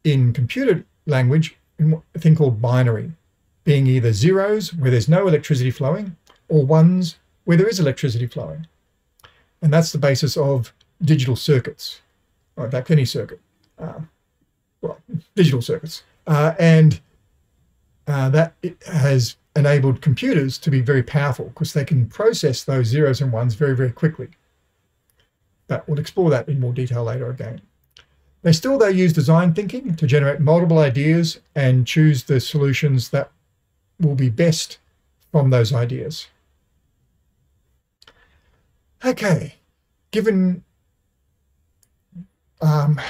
in computer language in a thing called binary, being either zeros, where there's no electricity flowing, or ones, where there is electricity flowing. And that's the basis of digital circuits, or like any circuit. Uh, well, digital circuits. Uh, and uh, that has enabled computers to be very powerful because they can process those zeros and ones very, very quickly. But we'll explore that in more detail later again. They still, they use design thinking to generate multiple ideas and choose the solutions that will be best from those ideas. Okay, given, um,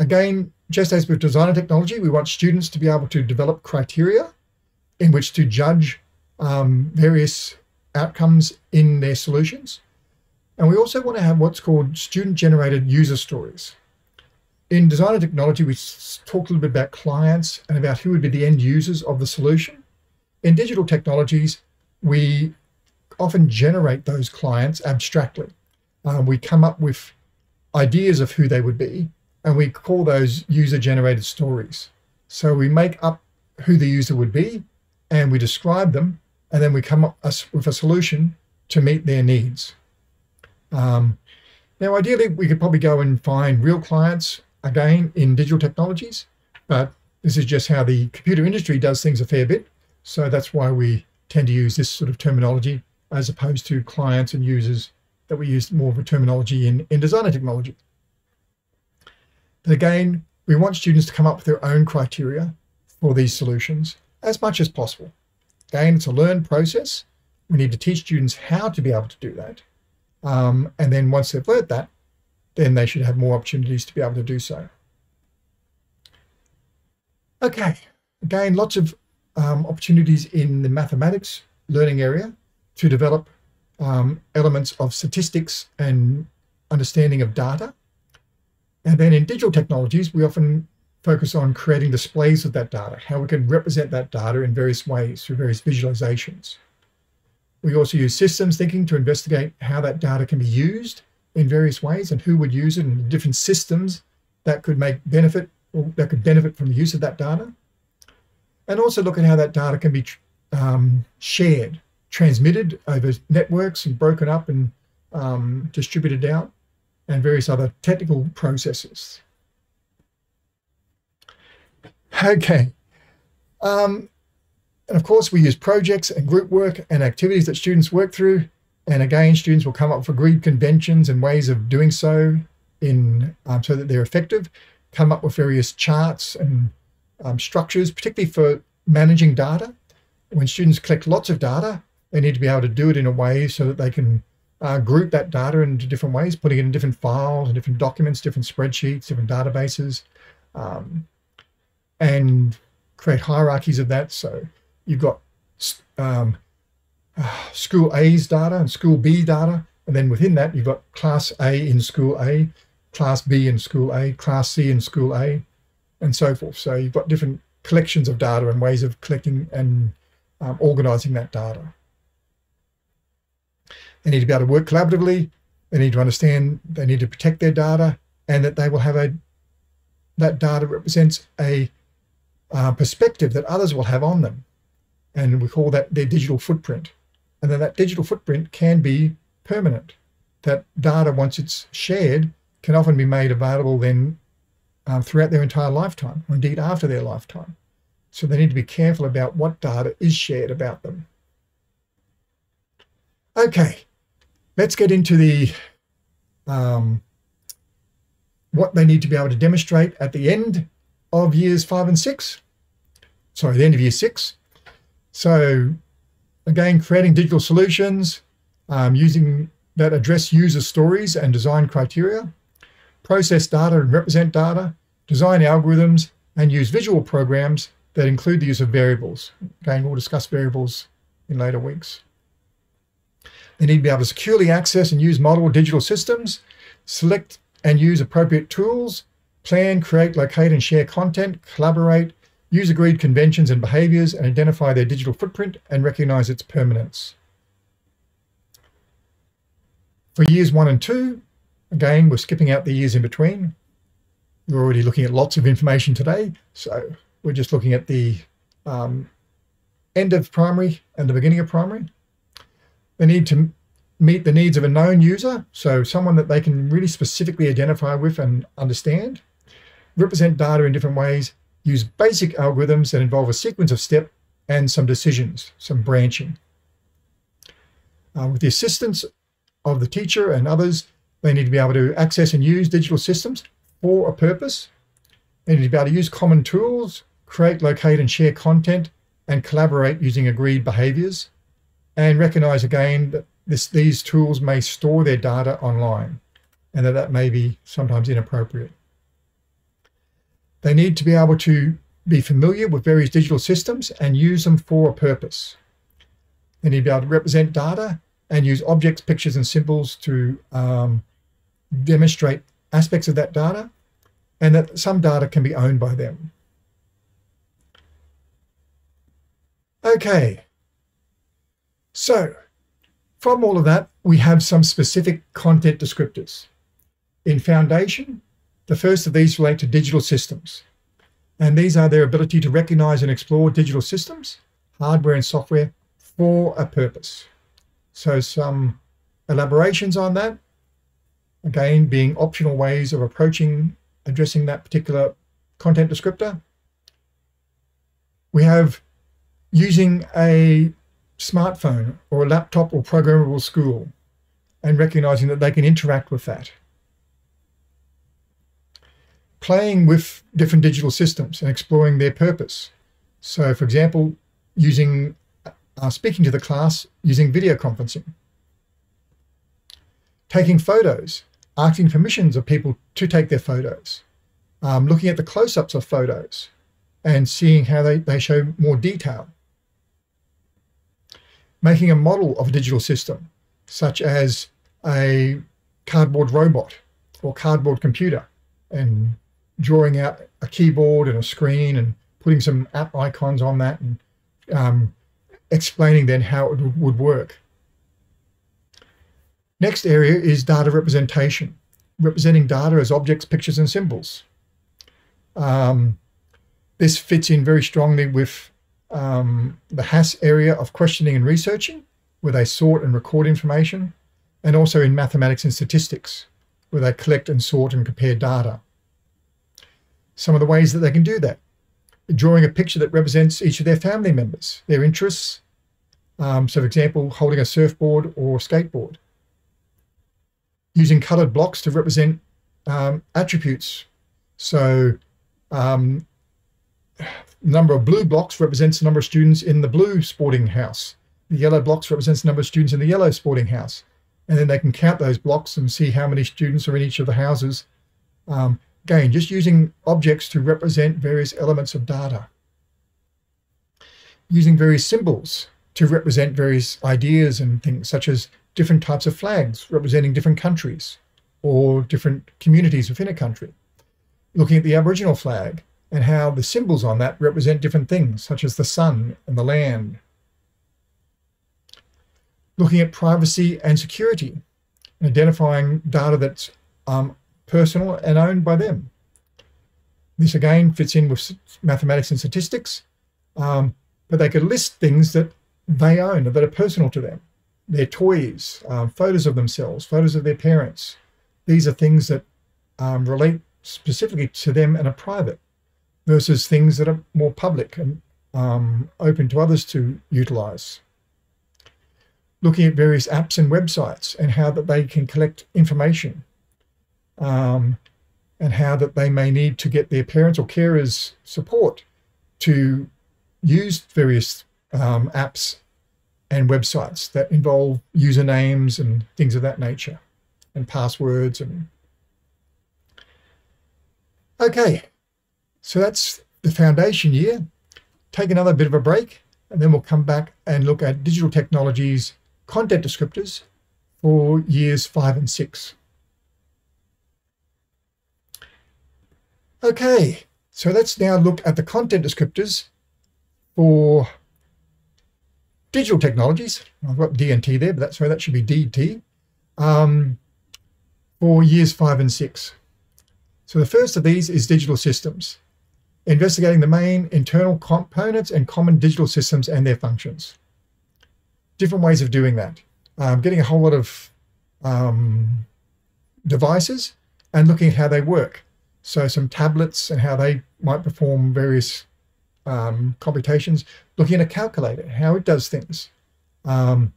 again, just as with design and technology, we want students to be able to develop criteria in which to judge um, various outcomes in their solutions. And we also want to have what's called student-generated user stories. In design and technology, we talked a little bit about clients and about who would be the end users of the solution. In digital technologies, we often generate those clients abstractly. uh, we come up with ideas of who they would be, and we call those user generated stories. So we make up who the user would be, and we describe them, and then we come up with a solution to meet their needs. Um, now, ideally, we could probably go and find real clients again in digital technologies, but this is just how the computer industry does things a fair bit. So that's why we tend to use this sort of terminology as opposed to clients and users that we use more of a terminology in, in design and technology. But again, we want students to come up with their own criteria for these solutions as much as possible. Again, it's a learned process. We need to teach students how to be able to do that. Um, and then once they've learned that, then they should have more opportunities to be able to do so. Okay, again, lots of um, opportunities in the mathematics learning area to develop um, elements of statistics and understanding of data. And then in digital technologies, we often focus on creating displays of that data, how we can represent that data in various ways through various visualizations. We also use systems thinking to investigate how that data can be used in various ways and who would use it and different systems that could make benefit or that could benefit from the use of that data. And also look at how that data can be um, shared, transmitted over networks and broken up and um, distributed out and various other technical processes. Okay. Um, and of course, we use projects and group work and activities that students work through. And again, students will come up with agreed conventions and ways of doing so in um, so that they're effective, come up with various charts and um, structures, particularly for managing data. When students collect lots of data, they need to be able to do it in a way so that they can uh, group that data into different ways, putting it in different files and different documents, different spreadsheets, different databases, um, and create hierarchies of that. So you've got um, uh, school A's data and school B data. And then within that, you've got class A in school A, class B in school A, class C in school A, and so forth. So you've got different collections of data and ways of collecting and um, organizing that data. They need to be able to work collaboratively. They need to understand they need to protect their data and that they will have a, that data represents a uh, perspective that others will have on them and we call that their digital footprint. And then that digital footprint can be permanent. That data, once it's shared, can often be made available then um, throughout their entire lifetime, or indeed after their lifetime. So they need to be careful about what data is shared about them. Okay, let's get into the um, what they need to be able to demonstrate at the end of years five and six. Sorry, the end of year six. So again, creating digital solutions, um, using that address user stories and design criteria, process data and represent data, design algorithms, and use visual programs that include the use of variables. Again, we'll discuss variables in later weeks. They need to be able to securely access and use multiple digital systems, select and use appropriate tools, plan, create, locate, and share content, collaborate, use agreed conventions and behaviors, and identify their digital footprint and recognize its permanence. For years one and two, again, we're skipping out the years in between. We're already looking at lots of information today, so we're just looking at the um, end of primary and the beginning of primary. They need to meet the needs of a known user, so someone that they can really specifically identify with and understand, represent data in different ways, use basic algorithms that involve a sequence of steps and some decisions, some branching. Uh, with the assistance of the teacher and others, they need to be able to access and use digital systems for a purpose. They need to be able to use common tools, create, locate, and share content, and collaborate using agreed behaviors, and recognize again that this, these tools may store their data online and that that may be sometimes inappropriate. They need to be able to be familiar with various digital systems and use them for a purpose. They need to be able to represent data and use objects, pictures, and symbols to um, demonstrate aspects of that data, and that some data can be owned by them. Okay, so From all of that, we have some specific content descriptors. In Foundation, the first of these relate to digital systems. And these are their ability to recognize and explore digital systems, hardware and software for a purpose. So some elaborations on that, again, being optional ways of approaching addressing that particular content descriptor. We have using a smartphone or a laptop or programmable school and recognizing that they can interact with that. Playing with different digital systems and exploring their purpose. So, for example, using uh, speaking to the class using video conferencing. Taking photos, asking permissions of people to take their photos. Um, looking at the close-ups of photos and seeing how they, they show more detail making a model of a digital system, such as a cardboard robot or cardboard computer, and drawing out a keyboard and a screen and putting some app icons on that and um, explaining then how it would work. Next area is data representation, representing data as objects, pictures, and symbols. Um, this fits in very strongly with um, the HASS area of questioning and researching, where they sort and record information, and also in mathematics and statistics, where they collect and sort and compare data. Some of the ways that they can do that drawing a picture that represents each of their family members, their interests. Um, so, for example, holding a surfboard or skateboard. Using coloured blocks to represent um, attributes. So, um, number of blue blocks represents the number of students in the blue sporting house. The yellow blocks represents the number of students in the yellow sporting house. And then they can count those blocks and see how many students are in each of the houses. Um, again, just using objects to represent various elements of data. Using various symbols to represent various ideas and things, such as different types of flags representing different countries or different communities within a country. Looking at the Aboriginal flag and how the symbols on that represent different things, such as the sun and the land. Looking at privacy and security, and identifying data that's um, personal and owned by them. This again fits in with mathematics and statistics, um, but they could list things that they own, that are personal to them. Their toys, um, photos of themselves, photos of their parents. These are things that um, relate specifically to them and are private versus things that are more public and um, open to others to utilize. Looking at various apps and websites and how that they can collect information um, and how that they may need to get their parents or carers support to use various um, apps and websites that involve usernames and things of that nature and passwords and okay so that's the foundation year. Take another bit of a break, and then we'll come back and look at digital technologies content descriptors for years five and six. Okay, so let's now look at the content descriptors for digital technologies. I've got DNT there, but that's where that should be DT um, for years five and six. So the first of these is digital systems investigating the main internal components and common digital systems and their functions. Different ways of doing that. Um, getting a whole lot of um, devices and looking at how they work. So some tablets and how they might perform various um, computations, looking at a calculator, how it does things. Um,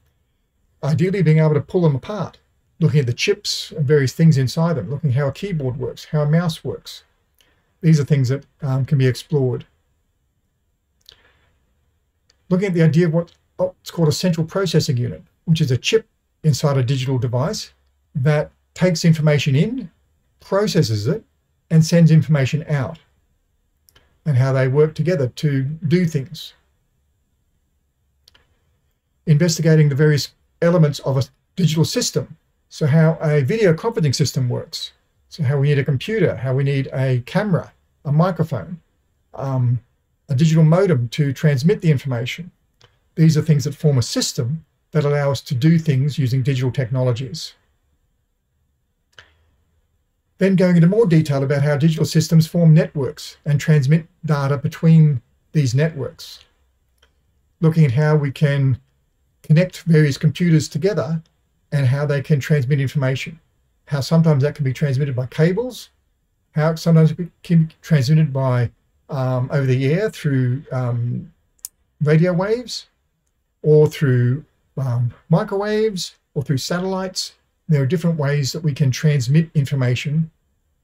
ideally being able to pull them apart, looking at the chips and various things inside them, looking how a keyboard works, how a mouse works. These are things that um, can be explored. Looking at the idea of what, what's called a central processing unit, which is a chip inside a digital device that takes information in, processes it, and sends information out, and how they work together to do things. Investigating the various elements of a digital system. So how a video conferencing system works, so how we need a computer, how we need a camera, a microphone, um, a digital modem to transmit the information. These are things that form a system that allow us to do things using digital technologies. Then going into more detail about how digital systems form networks and transmit data between these networks. Looking at how we can connect various computers together and how they can transmit information. How sometimes that can be transmitted by cables, how sometimes it can be transmitted by um, over the air through um, radio waves or through um, microwaves or through satellites. There are different ways that we can transmit information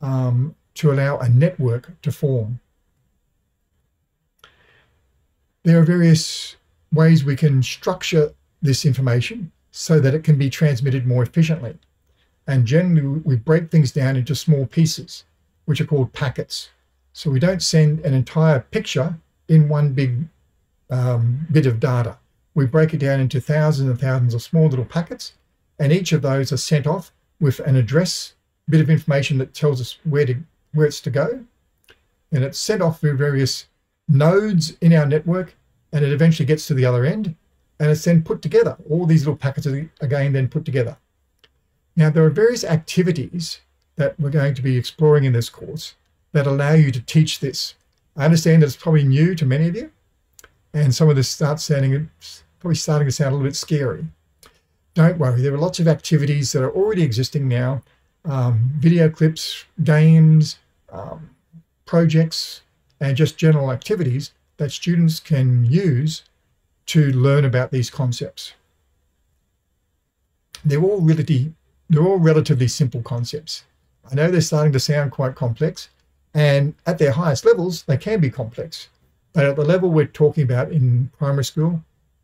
um, to allow a network to form. There are various ways we can structure this information so that it can be transmitted more efficiently. And generally, we break things down into small pieces, which are called packets. So we don't send an entire picture in one big um, bit of data. We break it down into thousands and thousands of small little packets, and each of those are sent off with an address bit of information that tells us where to where it's to go, and it's sent off through various nodes in our network, and it eventually gets to the other end, and it's then put together. All these little packets are again then put together. Now there are various activities that we're going to be exploring in this course that allow you to teach this. I understand that it's probably new to many of you, and some of this starts sounding probably starting to sound a little bit scary. Don't worry, there are lots of activities that are already existing now um, video clips, games, um, projects, and just general activities that students can use to learn about these concepts. They're all really, they're all relatively simple concepts. I know they're starting to sound quite complex, and at their highest levels, they can be complex. But at the level we're talking about in primary school,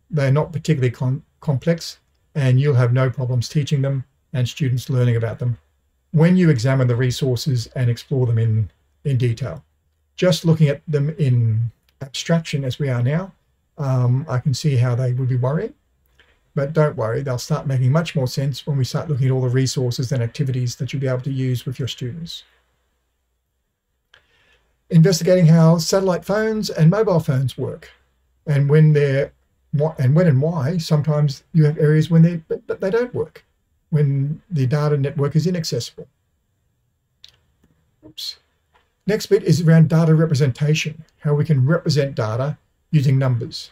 they're not particularly complex, and you'll have no problems teaching them and students learning about them when you examine the resources and explore them in, in detail. Just looking at them in abstraction as we are now, um, I can see how they would be worrying. But don't worry, they'll start making much more sense when we start looking at all the resources and activities that you'll be able to use with your students. Investigating how satellite phones and mobile phones work and when they're and when and why sometimes you have areas when they but, but they don't work when the data network is inaccessible. Oops. Next bit is around data representation, how we can represent data using numbers.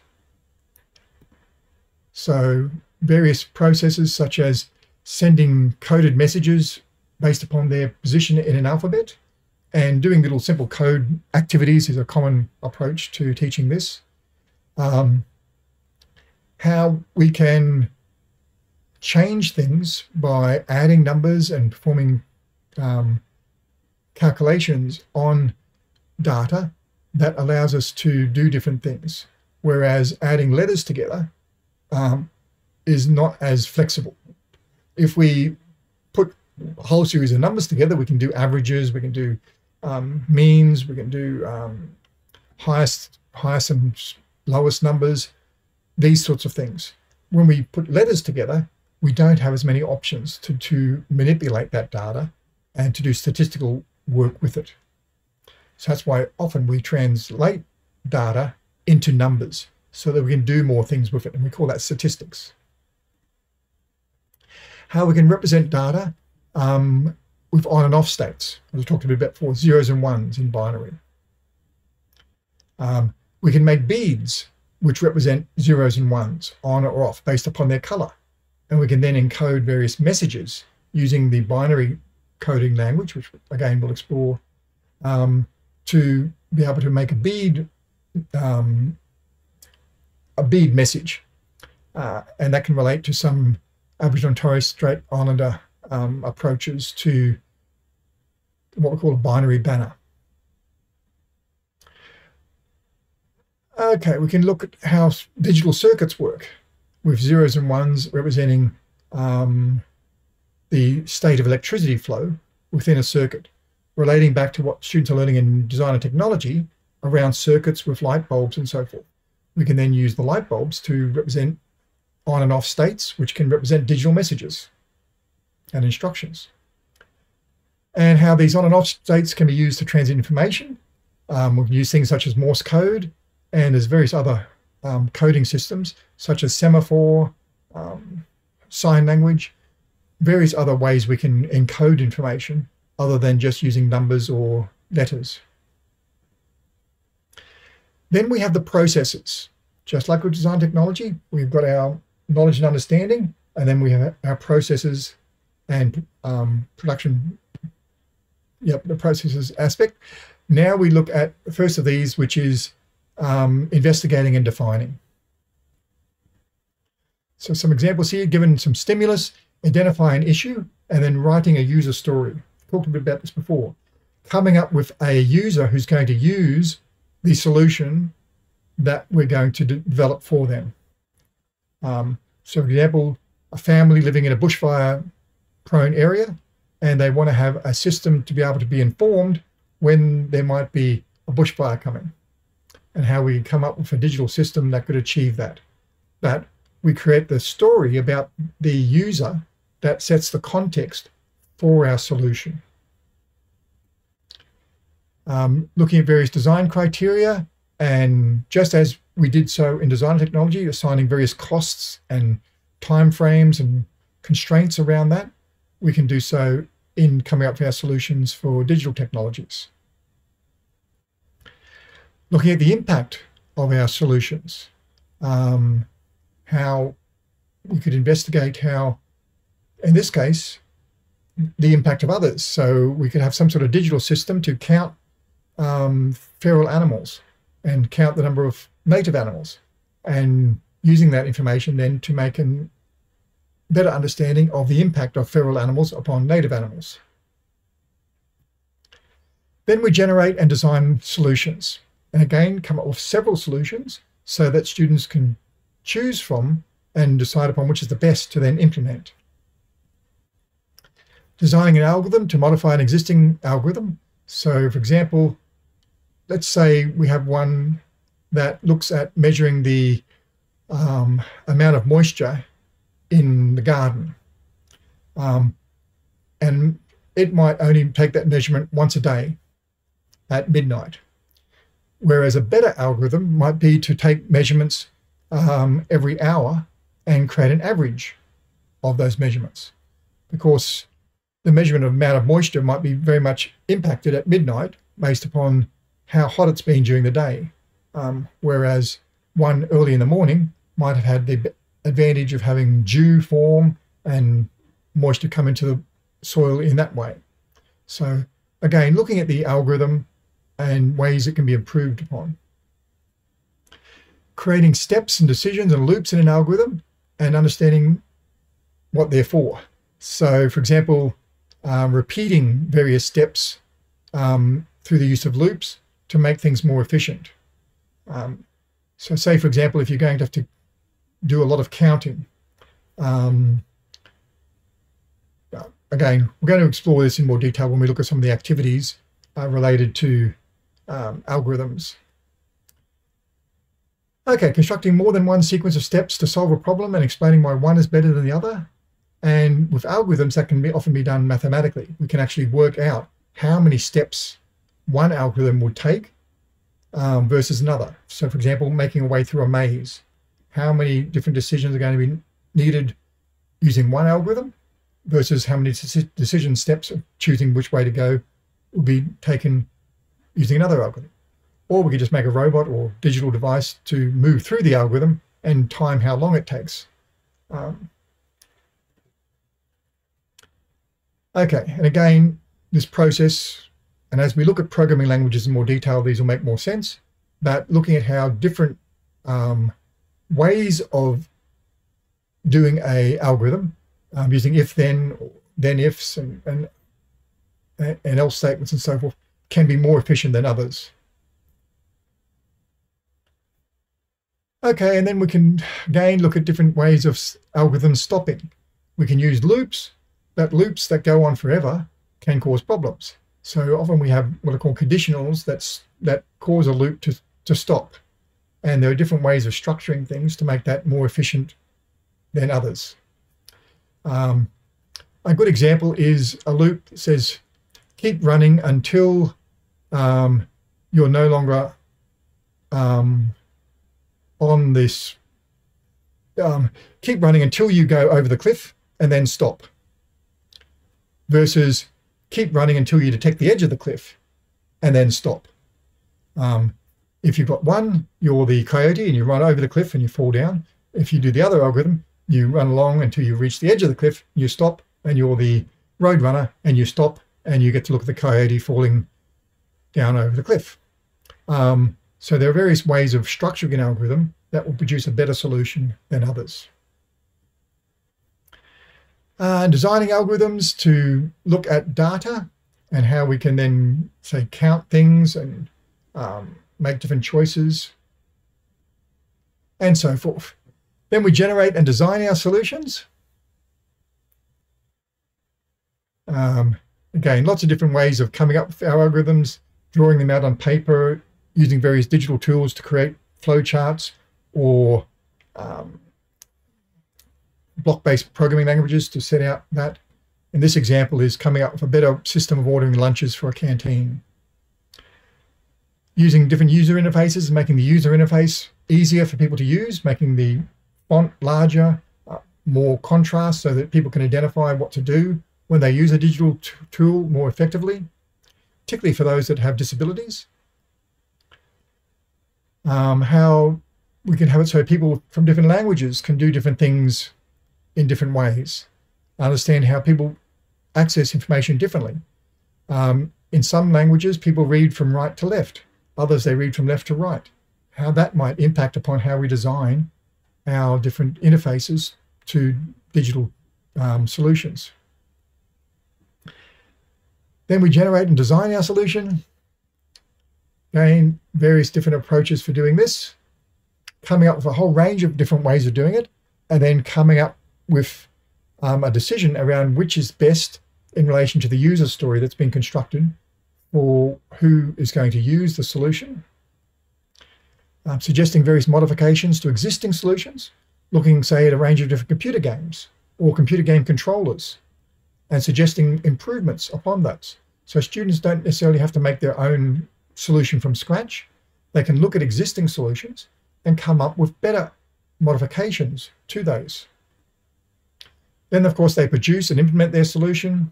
So various processes such as sending coded messages based upon their position in an alphabet and doing little simple code activities is a common approach to teaching this. Um, how we can change things by adding numbers and performing um, calculations on data that allows us to do different things. Whereas adding letters together um, is not as flexible. If we put a whole series of numbers together, we can do averages, we can do um, means, we can do um, highest, highest and lowest numbers, these sorts of things. When we put letters together, we don't have as many options to, to manipulate that data and to do statistical work with it. So that's why often we translate data into numbers so that we can do more things with it. And we call that statistics. How we can represent data um, with on and off states, as I talked a bit about before, zeros and ones in binary. Um, we can make beads which represent zeros and ones on or off based upon their color. And we can then encode various messages using the binary coding language, which again we'll explore, um, to be able to make a bead um, a bead message. Uh, and that can relate to some Aboriginal and Torres Strait Islander um, approaches to what we call a binary banner. Okay, we can look at how digital circuits work with zeros and ones representing um, the state of electricity flow within a circuit, relating back to what students are learning in design and technology around circuits with light bulbs and so forth. We can then use the light bulbs to represent on and off states, which can represent digital messages and instructions. And how these on and off states can be used to transmit information. Um, we can use things such as Morse code, and there's various other um, coding systems such as semaphore, um, sign language, various other ways we can encode information other than just using numbers or letters. Then we have the processes. Just like with design technology, we've got our knowledge and understanding, and then we have our processes and um, production, yep, the processes aspect. Now we look at the first of these, which is um, investigating and defining. So some examples here, given some stimulus, identify an issue, and then writing a user story. Talked a bit about this before. Coming up with a user who's going to use the solution that we're going to develop for them. Um, so, for example, a family living in a bushfire prone area, and they want to have a system to be able to be informed when there might be a bushfire coming, and how we come up with a digital system that could achieve that. But we create the story about the user that sets the context for our solution. Um, looking at various design criteria, and just as we did so in design technology, assigning various costs and timeframes and constraints around that, we can do so in coming up with our solutions for digital technologies. Looking at the impact of our solutions, um, how we could investigate how, in this case, the impact of others. So we could have some sort of digital system to count um, feral animals and count the number of native animals and using that information then to make a better understanding of the impact of feral animals upon native animals. Then we generate and design solutions and again come up with several solutions so that students can choose from and decide upon which is the best to then implement. Designing an algorithm to modify an existing algorithm. So for example, let's say we have one that looks at measuring the um, amount of moisture in the garden. Um, and it might only take that measurement once a day at midnight. Whereas a better algorithm might be to take measurements um, every hour and create an average of those measurements. Because the measurement of amount of moisture might be very much impacted at midnight based upon how hot it's been during the day. Um, whereas one early in the morning might have had the advantage of having dew form and moisture come into the soil in that way. So again, looking at the algorithm and ways it can be improved upon creating steps and decisions and loops in an algorithm and understanding what they're for. So, for example, um, repeating various steps um, through the use of loops to make things more efficient. Um, so, say, for example, if you're going to have to do a lot of counting, um, again, we're going to explore this in more detail when we look at some of the activities uh, related to um, algorithms. Okay, constructing more than one sequence of steps to solve a problem and explaining why one is better than the other. And with algorithms, that can be, often be done mathematically. We can actually work out how many steps one algorithm would take um, versus another. So, for example, making a way through a maze, how many different decisions are going to be needed using one algorithm versus how many decision steps of choosing which way to go will be taken using another algorithm. Or we could just make a robot or digital device to move through the algorithm and time how long it takes. Um, okay, and again, this process, and as we look at programming languages in more detail, these will make more sense, but looking at how different um, ways of doing a algorithm um, using if then then ifs and, and and else statements and so forth can be more efficient than others. Okay, and then we can again look at different ways of algorithm stopping. We can use loops, but loops that go on forever can cause problems. So often we have what are called conditionals that's, that cause a loop to, to stop. And there are different ways of structuring things to make that more efficient than others. Um, a good example is a loop that says keep running until um, you're no longer um, on this um, keep running until you go over the cliff and then stop. Versus keep running until you detect the edge of the cliff and then stop. Um, if you've got one, you're the coyote and you run over the cliff and you fall down. If you do the other algorithm, you run along until you reach the edge of the cliff, you stop, and you're the road runner and you stop and you get to look at the coyote falling down over the cliff. Um, so there are various ways of structuring an algorithm that will produce a better solution than others. Uh, designing algorithms to look at data and how we can then say count things and um, make different choices and so forth. Then we generate and design our solutions. Um, again, lots of different ways of coming up with our algorithms, drawing them out on paper, using various digital tools to create flowcharts or um, block-based programming languages to set out that. And this example is coming up with a better system of ordering lunches for a canteen. Using different user interfaces, making the user interface easier for people to use, making the font larger, uh, more contrast so that people can identify what to do when they use a digital tool more effectively, particularly for those that have disabilities. Um, how we can have it so people from different languages can do different things in different ways. Understand how people access information differently. Um, in some languages, people read from right to left. Others, they read from left to right. How that might impact upon how we design our different interfaces to digital um, solutions. Then we generate and design our solution. Again, various different approaches for doing this coming up with a whole range of different ways of doing it, and then coming up with um, a decision around which is best in relation to the user story that's been constructed or who is going to use the solution. Um, suggesting various modifications to existing solutions, looking, say, at a range of different computer games or computer game controllers, and suggesting improvements upon those. So students don't necessarily have to make their own solution from scratch. They can look at existing solutions and come up with better modifications to those. Then, of course, they produce and implement their solution,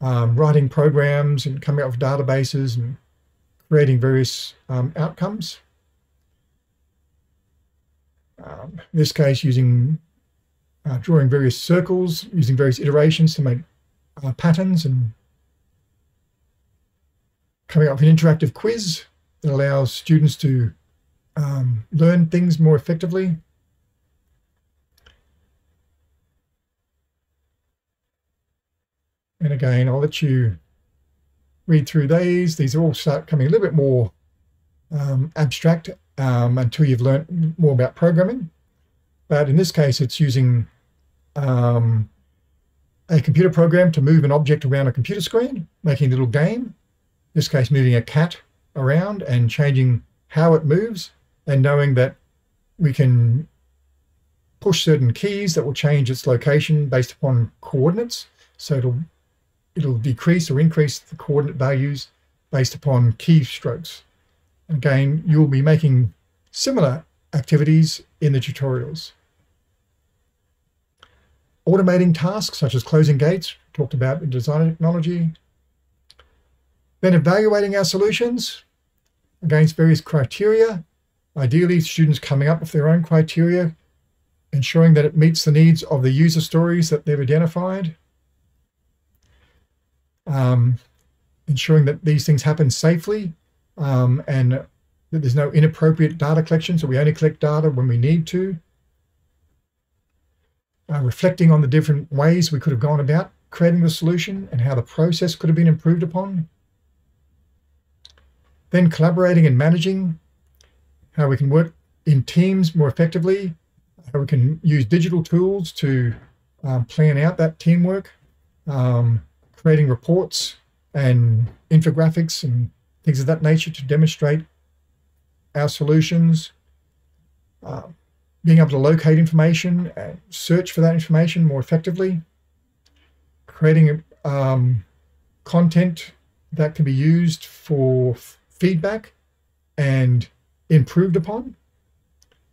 um, writing programs and coming up with databases and creating various um, outcomes. Um, in this case, using uh, drawing various circles, using various iterations to make uh, patterns and coming up with an interactive quiz that allows students to um, learn things more effectively. And again, I'll let you read through these. These all start coming a little bit more um, abstract um, until you've learned more about programming. But in this case, it's using um, a computer program to move an object around a computer screen, making a little game. In this case, moving a cat around and changing how it moves and knowing that we can push certain keys that will change its location based upon coordinates. So it'll it'll decrease or increase the coordinate values based upon keystrokes. Again, you'll be making similar activities in the tutorials. Automating tasks such as closing gates, talked about in design technology. Then evaluating our solutions against various criteria Ideally, students coming up with their own criteria, ensuring that it meets the needs of the user stories that they've identified, um, ensuring that these things happen safely um, and that there's no inappropriate data collection, so we only collect data when we need to. Uh, reflecting on the different ways we could have gone about creating the solution and how the process could have been improved upon. Then collaborating and managing how we can work in teams more effectively, how we can use digital tools to um, plan out that teamwork, um, creating reports and infographics and things of that nature to demonstrate our solutions, uh, being able to locate information and search for that information more effectively, creating um, content that can be used for feedback and improved upon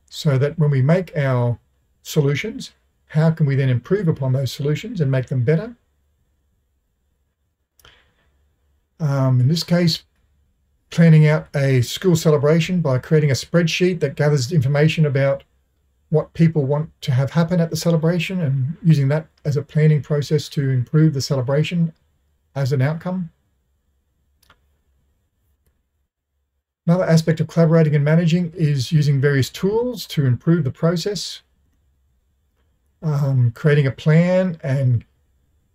so that when we make our solutions. How can we then improve upon those solutions and make them better? Um, in this case, planning out a school celebration by creating a spreadsheet that gathers information about what people want to have happen at the celebration and using that as a planning process to improve the celebration as an outcome. Another aspect of collaborating and managing is using various tools to improve the process, um, creating a plan and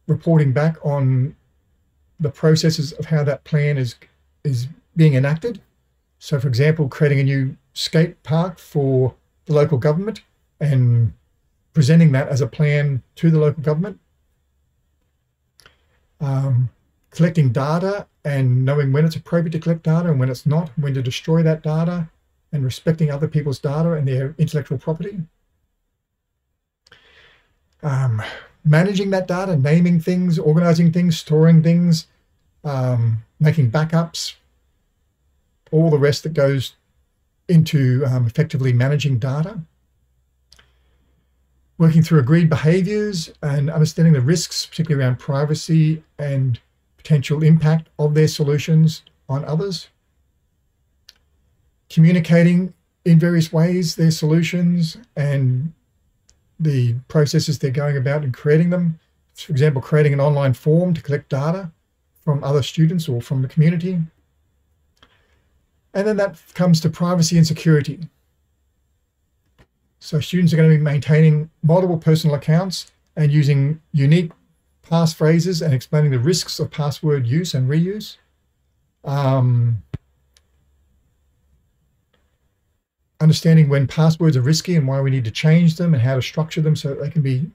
reporting back on the processes of how that plan is is being enacted. So, for example, creating a new skate park for the local government and presenting that as a plan to the local government. Um, collecting data and knowing when it's appropriate to collect data and when it's not, when to destroy that data, and respecting other people's data and their intellectual property. Um, managing that data, naming things, organizing things, storing things, um, making backups, all the rest that goes into um, effectively managing data. Working through agreed behaviors and understanding the risks, particularly around privacy and potential impact of their solutions on others. Communicating in various ways their solutions and the processes they're going about in creating them. For example, creating an online form to collect data from other students or from the community. And then that comes to privacy and security. So students are going to be maintaining multiple personal accounts and using unique passphrases and explaining the risks of password use and reuse. Um, understanding when passwords are risky and why we need to change them and how to structure them so that they can be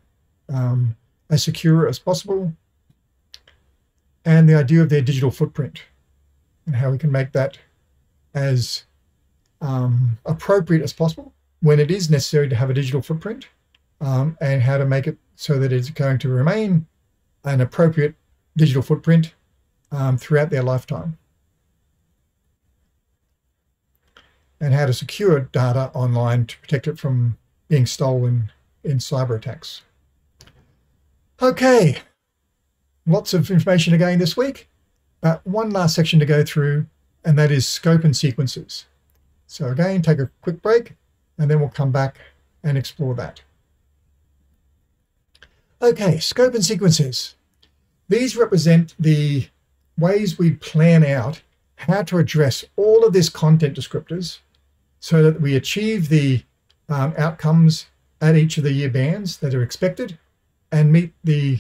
um, as secure as possible. And the idea of their digital footprint and how we can make that as um, appropriate as possible when it is necessary to have a digital footprint um, and how to make it so that it's going to remain an appropriate digital footprint um, throughout their lifetime. And how to secure data online to protect it from being stolen in cyber attacks. Okay, lots of information again this week, but one last section to go through, and that is scope and sequences. So again, take a quick break, and then we'll come back and explore that. Okay, scope and sequences. These represent the ways we plan out how to address all of this content descriptors so that we achieve the um, outcomes at each of the year bands that are expected and meet the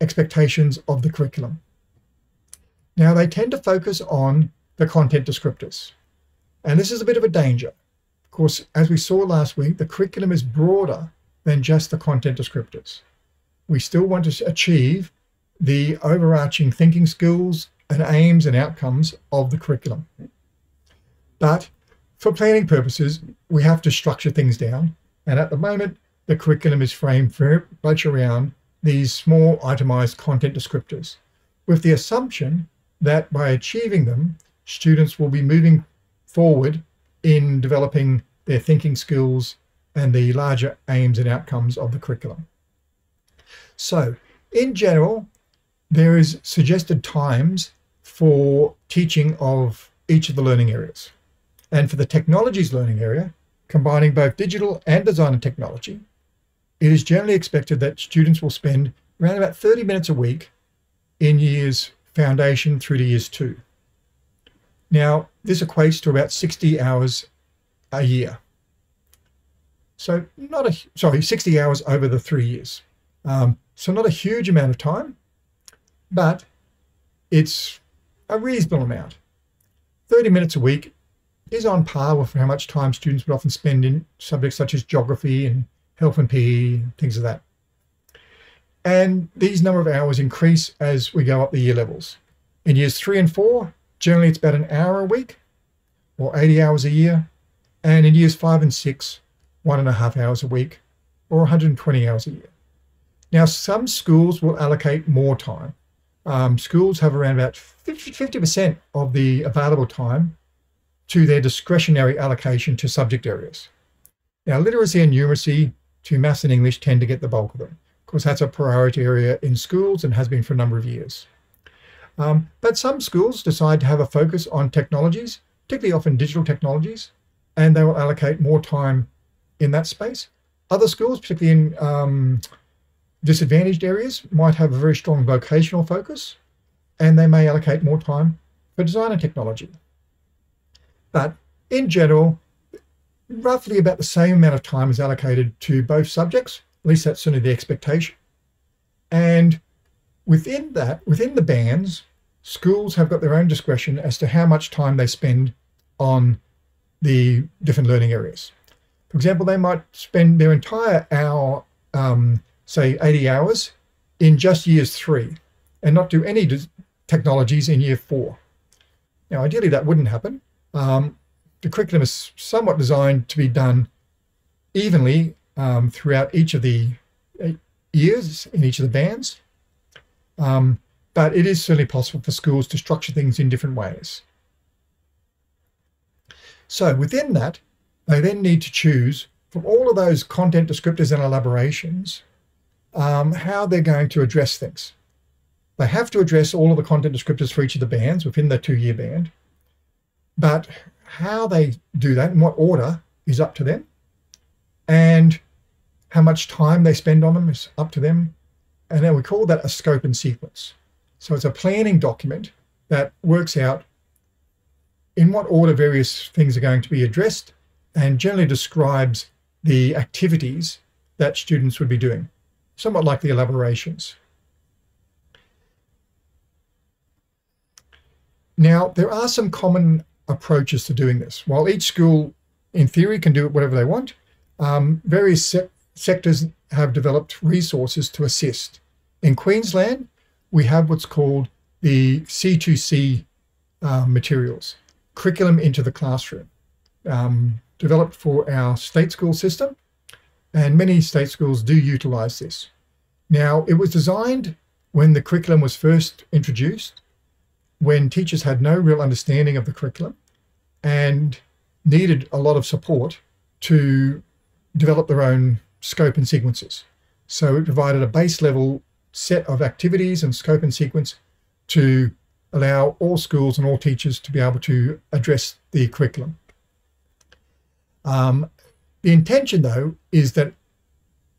expectations of the curriculum. Now, they tend to focus on the content descriptors. And this is a bit of a danger. Of course, as we saw last week, the curriculum is broader than just the content descriptors we still want to achieve the overarching thinking skills and aims and outcomes of the curriculum. But for planning purposes, we have to structure things down. And at the moment, the curriculum is framed very much around these small itemized content descriptors, with the assumption that by achieving them, students will be moving forward in developing their thinking skills and the larger aims and outcomes of the curriculum. So, in general, there is suggested times for teaching of each of the learning areas. And for the technologies learning area, combining both digital and design and technology, it is generally expected that students will spend around about 30 minutes a week in years foundation through to years two. Now, this equates to about 60 hours a year. So not a, sorry, 60 hours over the three years. Um, so not a huge amount of time, but it's a reasonable amount. 30 minutes a week is on par with how much time students would often spend in subjects such as geography and health and PE, things of that. And these number of hours increase as we go up the year levels. In years three and four, generally it's about an hour a week or 80 hours a year. And in years five and six, one and a half hours a week or 120 hours a year. Now, some schools will allocate more time. Um, schools have around about 50% of the available time to their discretionary allocation to subject areas. Now, literacy and numeracy to maths and English tend to get the bulk of them. Of course, that's a priority area in schools and has been for a number of years. Um, but some schools decide to have a focus on technologies, particularly often digital technologies, and they will allocate more time in that space. Other schools, particularly in um, disadvantaged areas, might have a very strong vocational focus, and they may allocate more time for design and technology. But in general, roughly about the same amount of time is allocated to both subjects, at least that's certainly the expectation. And within that, within the bands, schools have got their own discretion as to how much time they spend on the different learning areas. For example, they might spend their entire hour, um, say 80 hours, in just years three and not do any technologies in year four. Now, ideally, that wouldn't happen. Um, the curriculum is somewhat designed to be done evenly um, throughout each of the years in each of the bands. Um, but it is certainly possible for schools to structure things in different ways. So within that, they then need to choose from all of those content descriptors and elaborations um, how they're going to address things. They have to address all of the content descriptors for each of the bands within the two-year band, but how they do that and what order is up to them, and how much time they spend on them is up to them, and then we call that a scope and sequence. So it's a planning document that works out in what order various things are going to be addressed and generally describes the activities that students would be doing, somewhat like the elaborations. Now, there are some common approaches to doing this. While each school, in theory, can do whatever they want, um, various se sectors have developed resources to assist. In Queensland, we have what's called the C2C uh, materials, curriculum into the classroom, um, developed for our state school system, and many state schools do utilize this. Now, it was designed when the curriculum was first introduced, when teachers had no real understanding of the curriculum and needed a lot of support to develop their own scope and sequences. So it provided a base level set of activities and scope and sequence to allow all schools and all teachers to be able to address the curriculum. Um, the intention, though, is that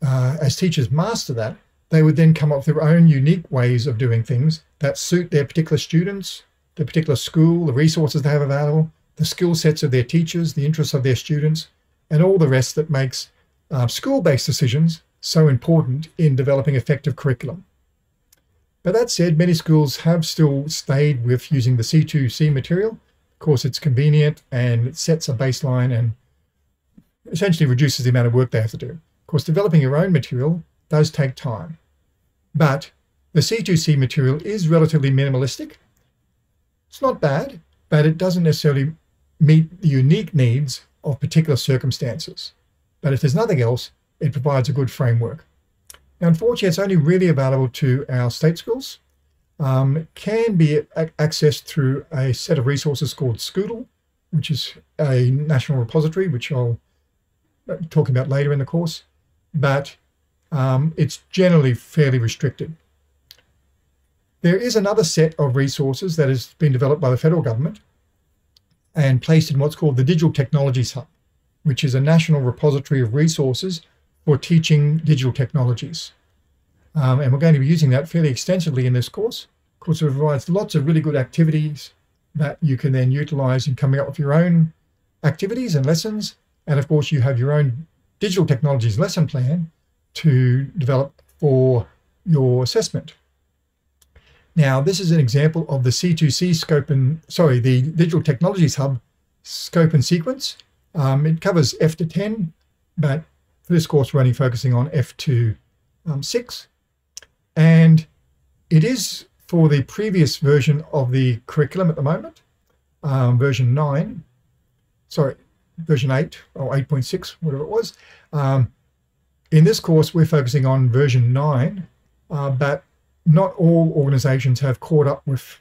uh, as teachers master that, they would then come up with their own unique ways of doing things that suit their particular students, their particular school, the resources they have available, the skill sets of their teachers, the interests of their students, and all the rest that makes uh, school-based decisions so important in developing effective curriculum. But that said, many schools have still stayed with using the C2C material. Of course, it's convenient and it sets a baseline and essentially reduces the amount of work they have to do. Of course, developing your own material does take time. But the C2C material is relatively minimalistic. It's not bad, but it doesn't necessarily meet the unique needs of particular circumstances. But if there's nothing else, it provides a good framework. Now, unfortunately, it's only really available to our state schools. Um, it can be accessed through a set of resources called Scootle, which is a national repository, which I'll uh, talk about later in the course. But um, it's generally fairly restricted. There is another set of resources that has been developed by the federal government and placed in what's called the Digital Technologies Hub, which is a national repository of resources for teaching digital technologies. Um, and we're going to be using that fairly extensively in this course. Of course, it provides lots of really good activities that you can then utilize in coming up with your own activities and lessons. And of course, you have your own digital technologies lesson plan to develop for your assessment. Now, this is an example of the C2C scope and, sorry, the Digital Technologies Hub scope and sequence. Um, it covers F to 10, but for this course, we're only focusing on F to um, 6. And it is for the previous version of the curriculum at the moment, um, version 9, sorry, version 8 or 8.6, whatever it was. Um, in this course, we're focusing on version 9, uh, but not all organizations have caught up with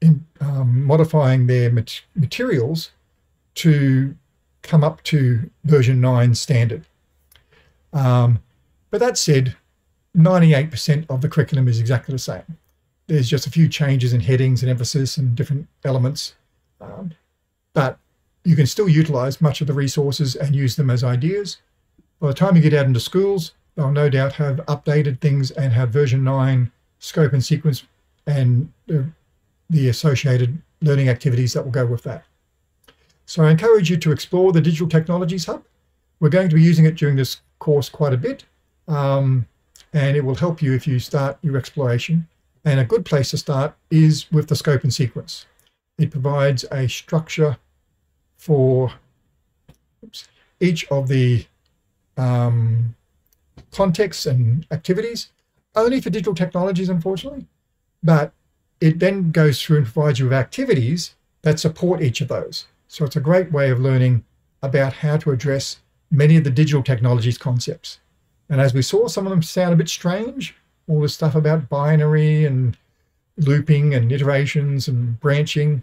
in, um, modifying their mat materials to come up to version 9 standard. Um, but that said, 98% of the curriculum is exactly the same. There's just a few changes in headings and emphasis and different elements. Um, but you can still utilize much of the resources and use them as ideas. By the time you get out into schools, they'll no doubt have updated things and have version 9 scope and sequence and the, the associated learning activities that will go with that. So I encourage you to explore the Digital Technologies Hub. We're going to be using it during this course quite a bit, um, and it will help you if you start your exploration. And a good place to start is with the scope and sequence. It provides a structure for oops, each of the um, contexts and activities, only for digital technologies, unfortunately. But it then goes through and provides you with activities that support each of those. So it's a great way of learning about how to address many of the digital technologies concepts. And as we saw, some of them sound a bit strange. All the stuff about binary and looping and iterations and branching.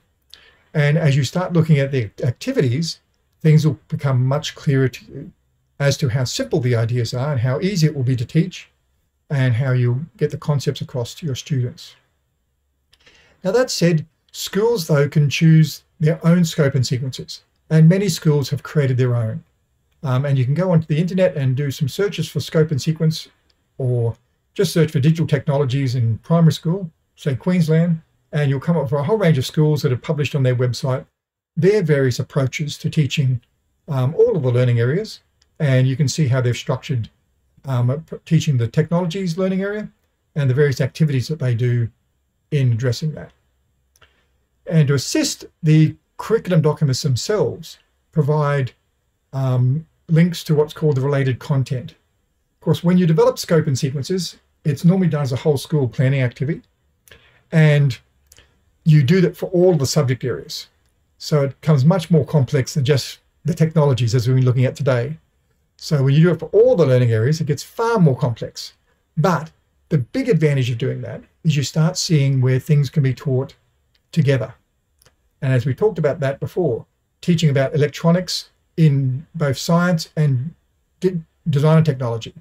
And as you start looking at the activities, things will become much clearer to you as to how simple the ideas are and how easy it will be to teach and how you get the concepts across to your students. Now that said, schools though can choose their own scope and sequences and many schools have created their own. Um, and you can go onto the internet and do some searches for scope and sequence or just search for digital technologies in primary school, say Queensland, and you'll come up with a whole range of schools that have published on their website their various approaches to teaching um, all of the learning areas. And you can see how they've structured um, teaching the technologies learning area and the various activities that they do in addressing that. And to assist the curriculum documents themselves, provide um, links to what's called the related content. Of course, when you develop scope and sequences, it's normally done as a whole school planning activity. And you do that for all the subject areas. So it becomes much more complex than just the technologies as we've been looking at today. So when you do it for all the learning areas, it gets far more complex. But the big advantage of doing that is you start seeing where things can be taught together. And as we talked about that before, teaching about electronics in both science and design and technology,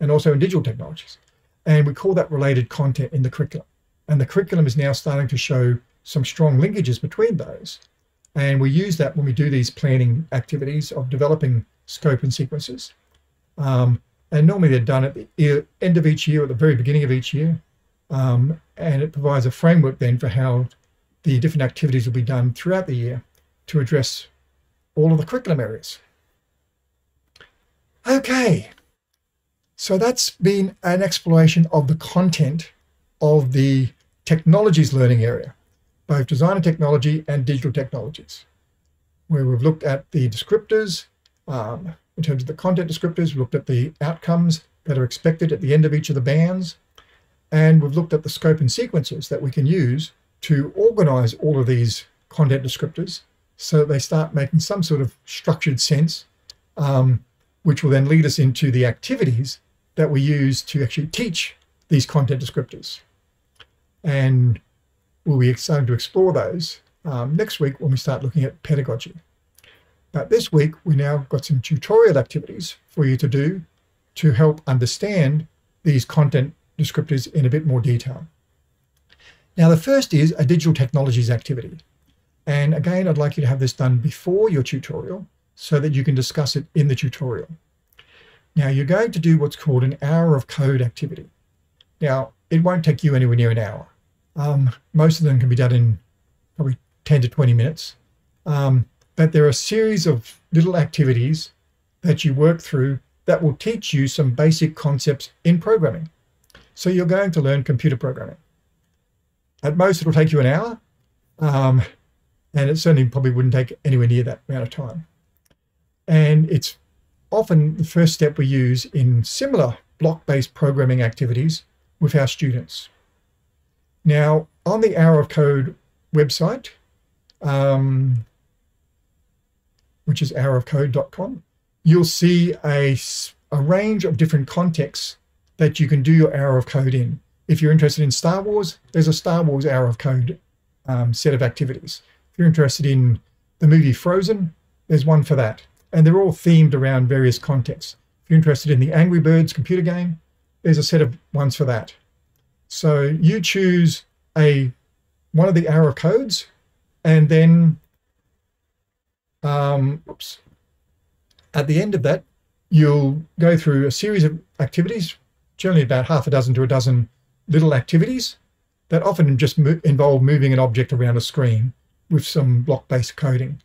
and also in digital technologies. And we call that related content in the curriculum. And the curriculum is now starting to show some strong linkages between those. And we use that when we do these planning activities of developing scope and sequences. Um, and normally they're done at the end of each year, at the very beginning of each year. Um, and it provides a framework then for how the different activities will be done throughout the year to address all of the curriculum areas. Okay, so that's been an exploration of the content of the technologies learning area, both design and technology and digital technologies, where we've looked at the descriptors, um, in terms of the content descriptors, we've looked at the outcomes that are expected at the end of each of the bands, and we've looked at the scope and sequences that we can use to organize all of these content descriptors so they start making some sort of structured sense, um, which will then lead us into the activities that we use to actually teach these content descriptors. And we'll be starting to explore those um, next week when we start looking at pedagogy. But this week, we now got some tutorial activities for you to do to help understand these content descriptors in a bit more detail. Now, the first is a digital technologies activity. And again, I'd like you to have this done before your tutorial so that you can discuss it in the tutorial. Now, you're going to do what's called an hour of code activity. Now, it won't take you anywhere near an hour. Um, most of them can be done in probably 10 to 20 minutes. Um, but there are a series of little activities that you work through that will teach you some basic concepts in programming. So you're going to learn computer programming. At most, it'll take you an hour. Um, and it certainly probably wouldn't take anywhere near that amount of time. And it's often the first step we use in similar block-based programming activities with our students. Now, on the Hour of Code website, um, which is hourofcode.com, you'll see a, a range of different contexts that you can do your Hour of Code in. If you're interested in Star Wars, there's a Star Wars Hour of Code um, set of activities. If you're interested in the movie Frozen, there's one for that. And they're all themed around various contexts. If you're interested in the Angry Birds computer game, there's a set of ones for that. So you choose a one of the arrow codes, and then um, oops, at the end of that, you'll go through a series of activities, generally about half a dozen to a dozen little activities that often just mo involve moving an object around a screen with some block-based coding.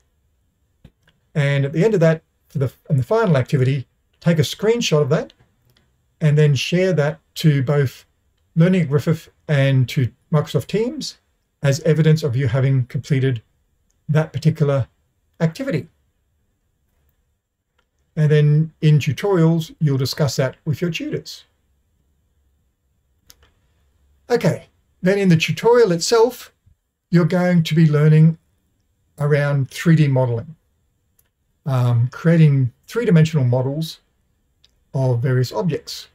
And at the end of that, for the, and the final activity, take a screenshot of that and then share that to both Learning at Griffith and to Microsoft Teams as evidence of you having completed that particular activity. And then in tutorials, you'll discuss that with your tutors. Okay, then in the tutorial itself, you're going to be learning around 3D modeling, um, creating three-dimensional models of various objects.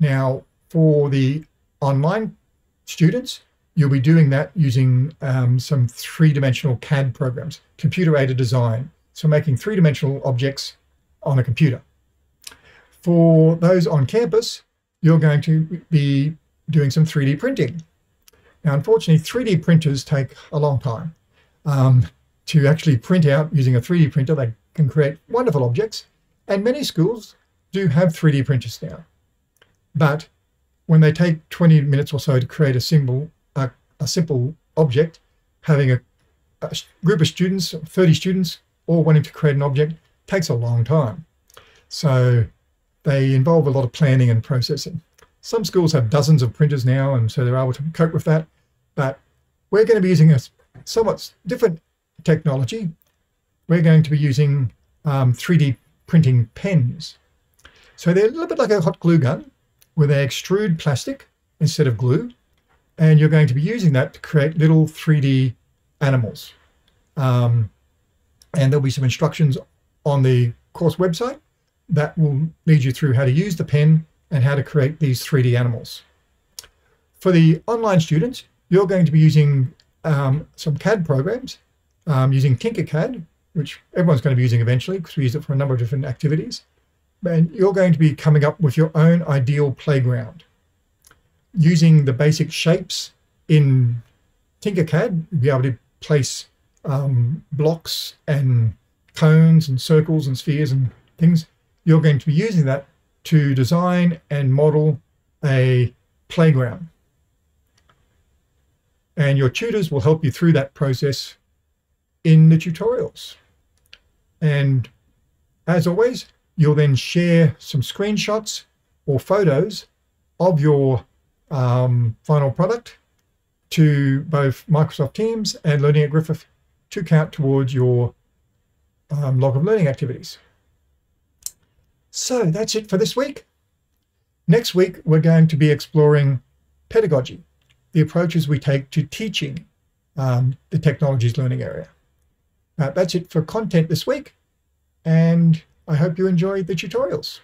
Now, for the online students, you'll be doing that using um, some three-dimensional CAD programs, computer-aided design. So making three-dimensional objects on a computer. For those on campus, you're going to be doing some 3D printing. Now, unfortunately, 3D printers take a long time. Um, to actually print out using a 3D printer, they can create wonderful objects. And many schools do have 3D printers now. But when they take 20 minutes or so to create a simple, a, simple object, having a, a group of students, 30 students, all wanting to create an object, takes a long time. So they involve a lot of planning and processing. Some schools have dozens of printers now, and so they're able to cope with that. But we're going to be using a somewhat different technology. We're going to be using um, 3D printing pens. So they're a little bit like a hot glue gun, where they extrude plastic instead of glue. And you're going to be using that to create little 3D animals. Um, and there'll be some instructions on the course website that will lead you through how to use the pen and how to create these 3D animals. For the online students, you're going to be using um, some CAD programs, um, using Tinkercad, which everyone's going to be using eventually because we use it for a number of different activities. And you're going to be coming up with your own ideal playground. Using the basic shapes in Tinkercad, be able to place um, blocks and cones and circles and spheres and things, you're going to be using that to design and model a playground. And your tutors will help you through that process in the tutorials. And as always, you'll then share some screenshots or photos of your um, final product to both Microsoft Teams and Learning at Griffith to count towards your um, log of learning activities. So that's it for this week. Next week, we're going to be exploring pedagogy, the approaches we take to teaching um, the technologies learning area. Uh, that's it for content this week, and I hope you enjoyed the tutorials.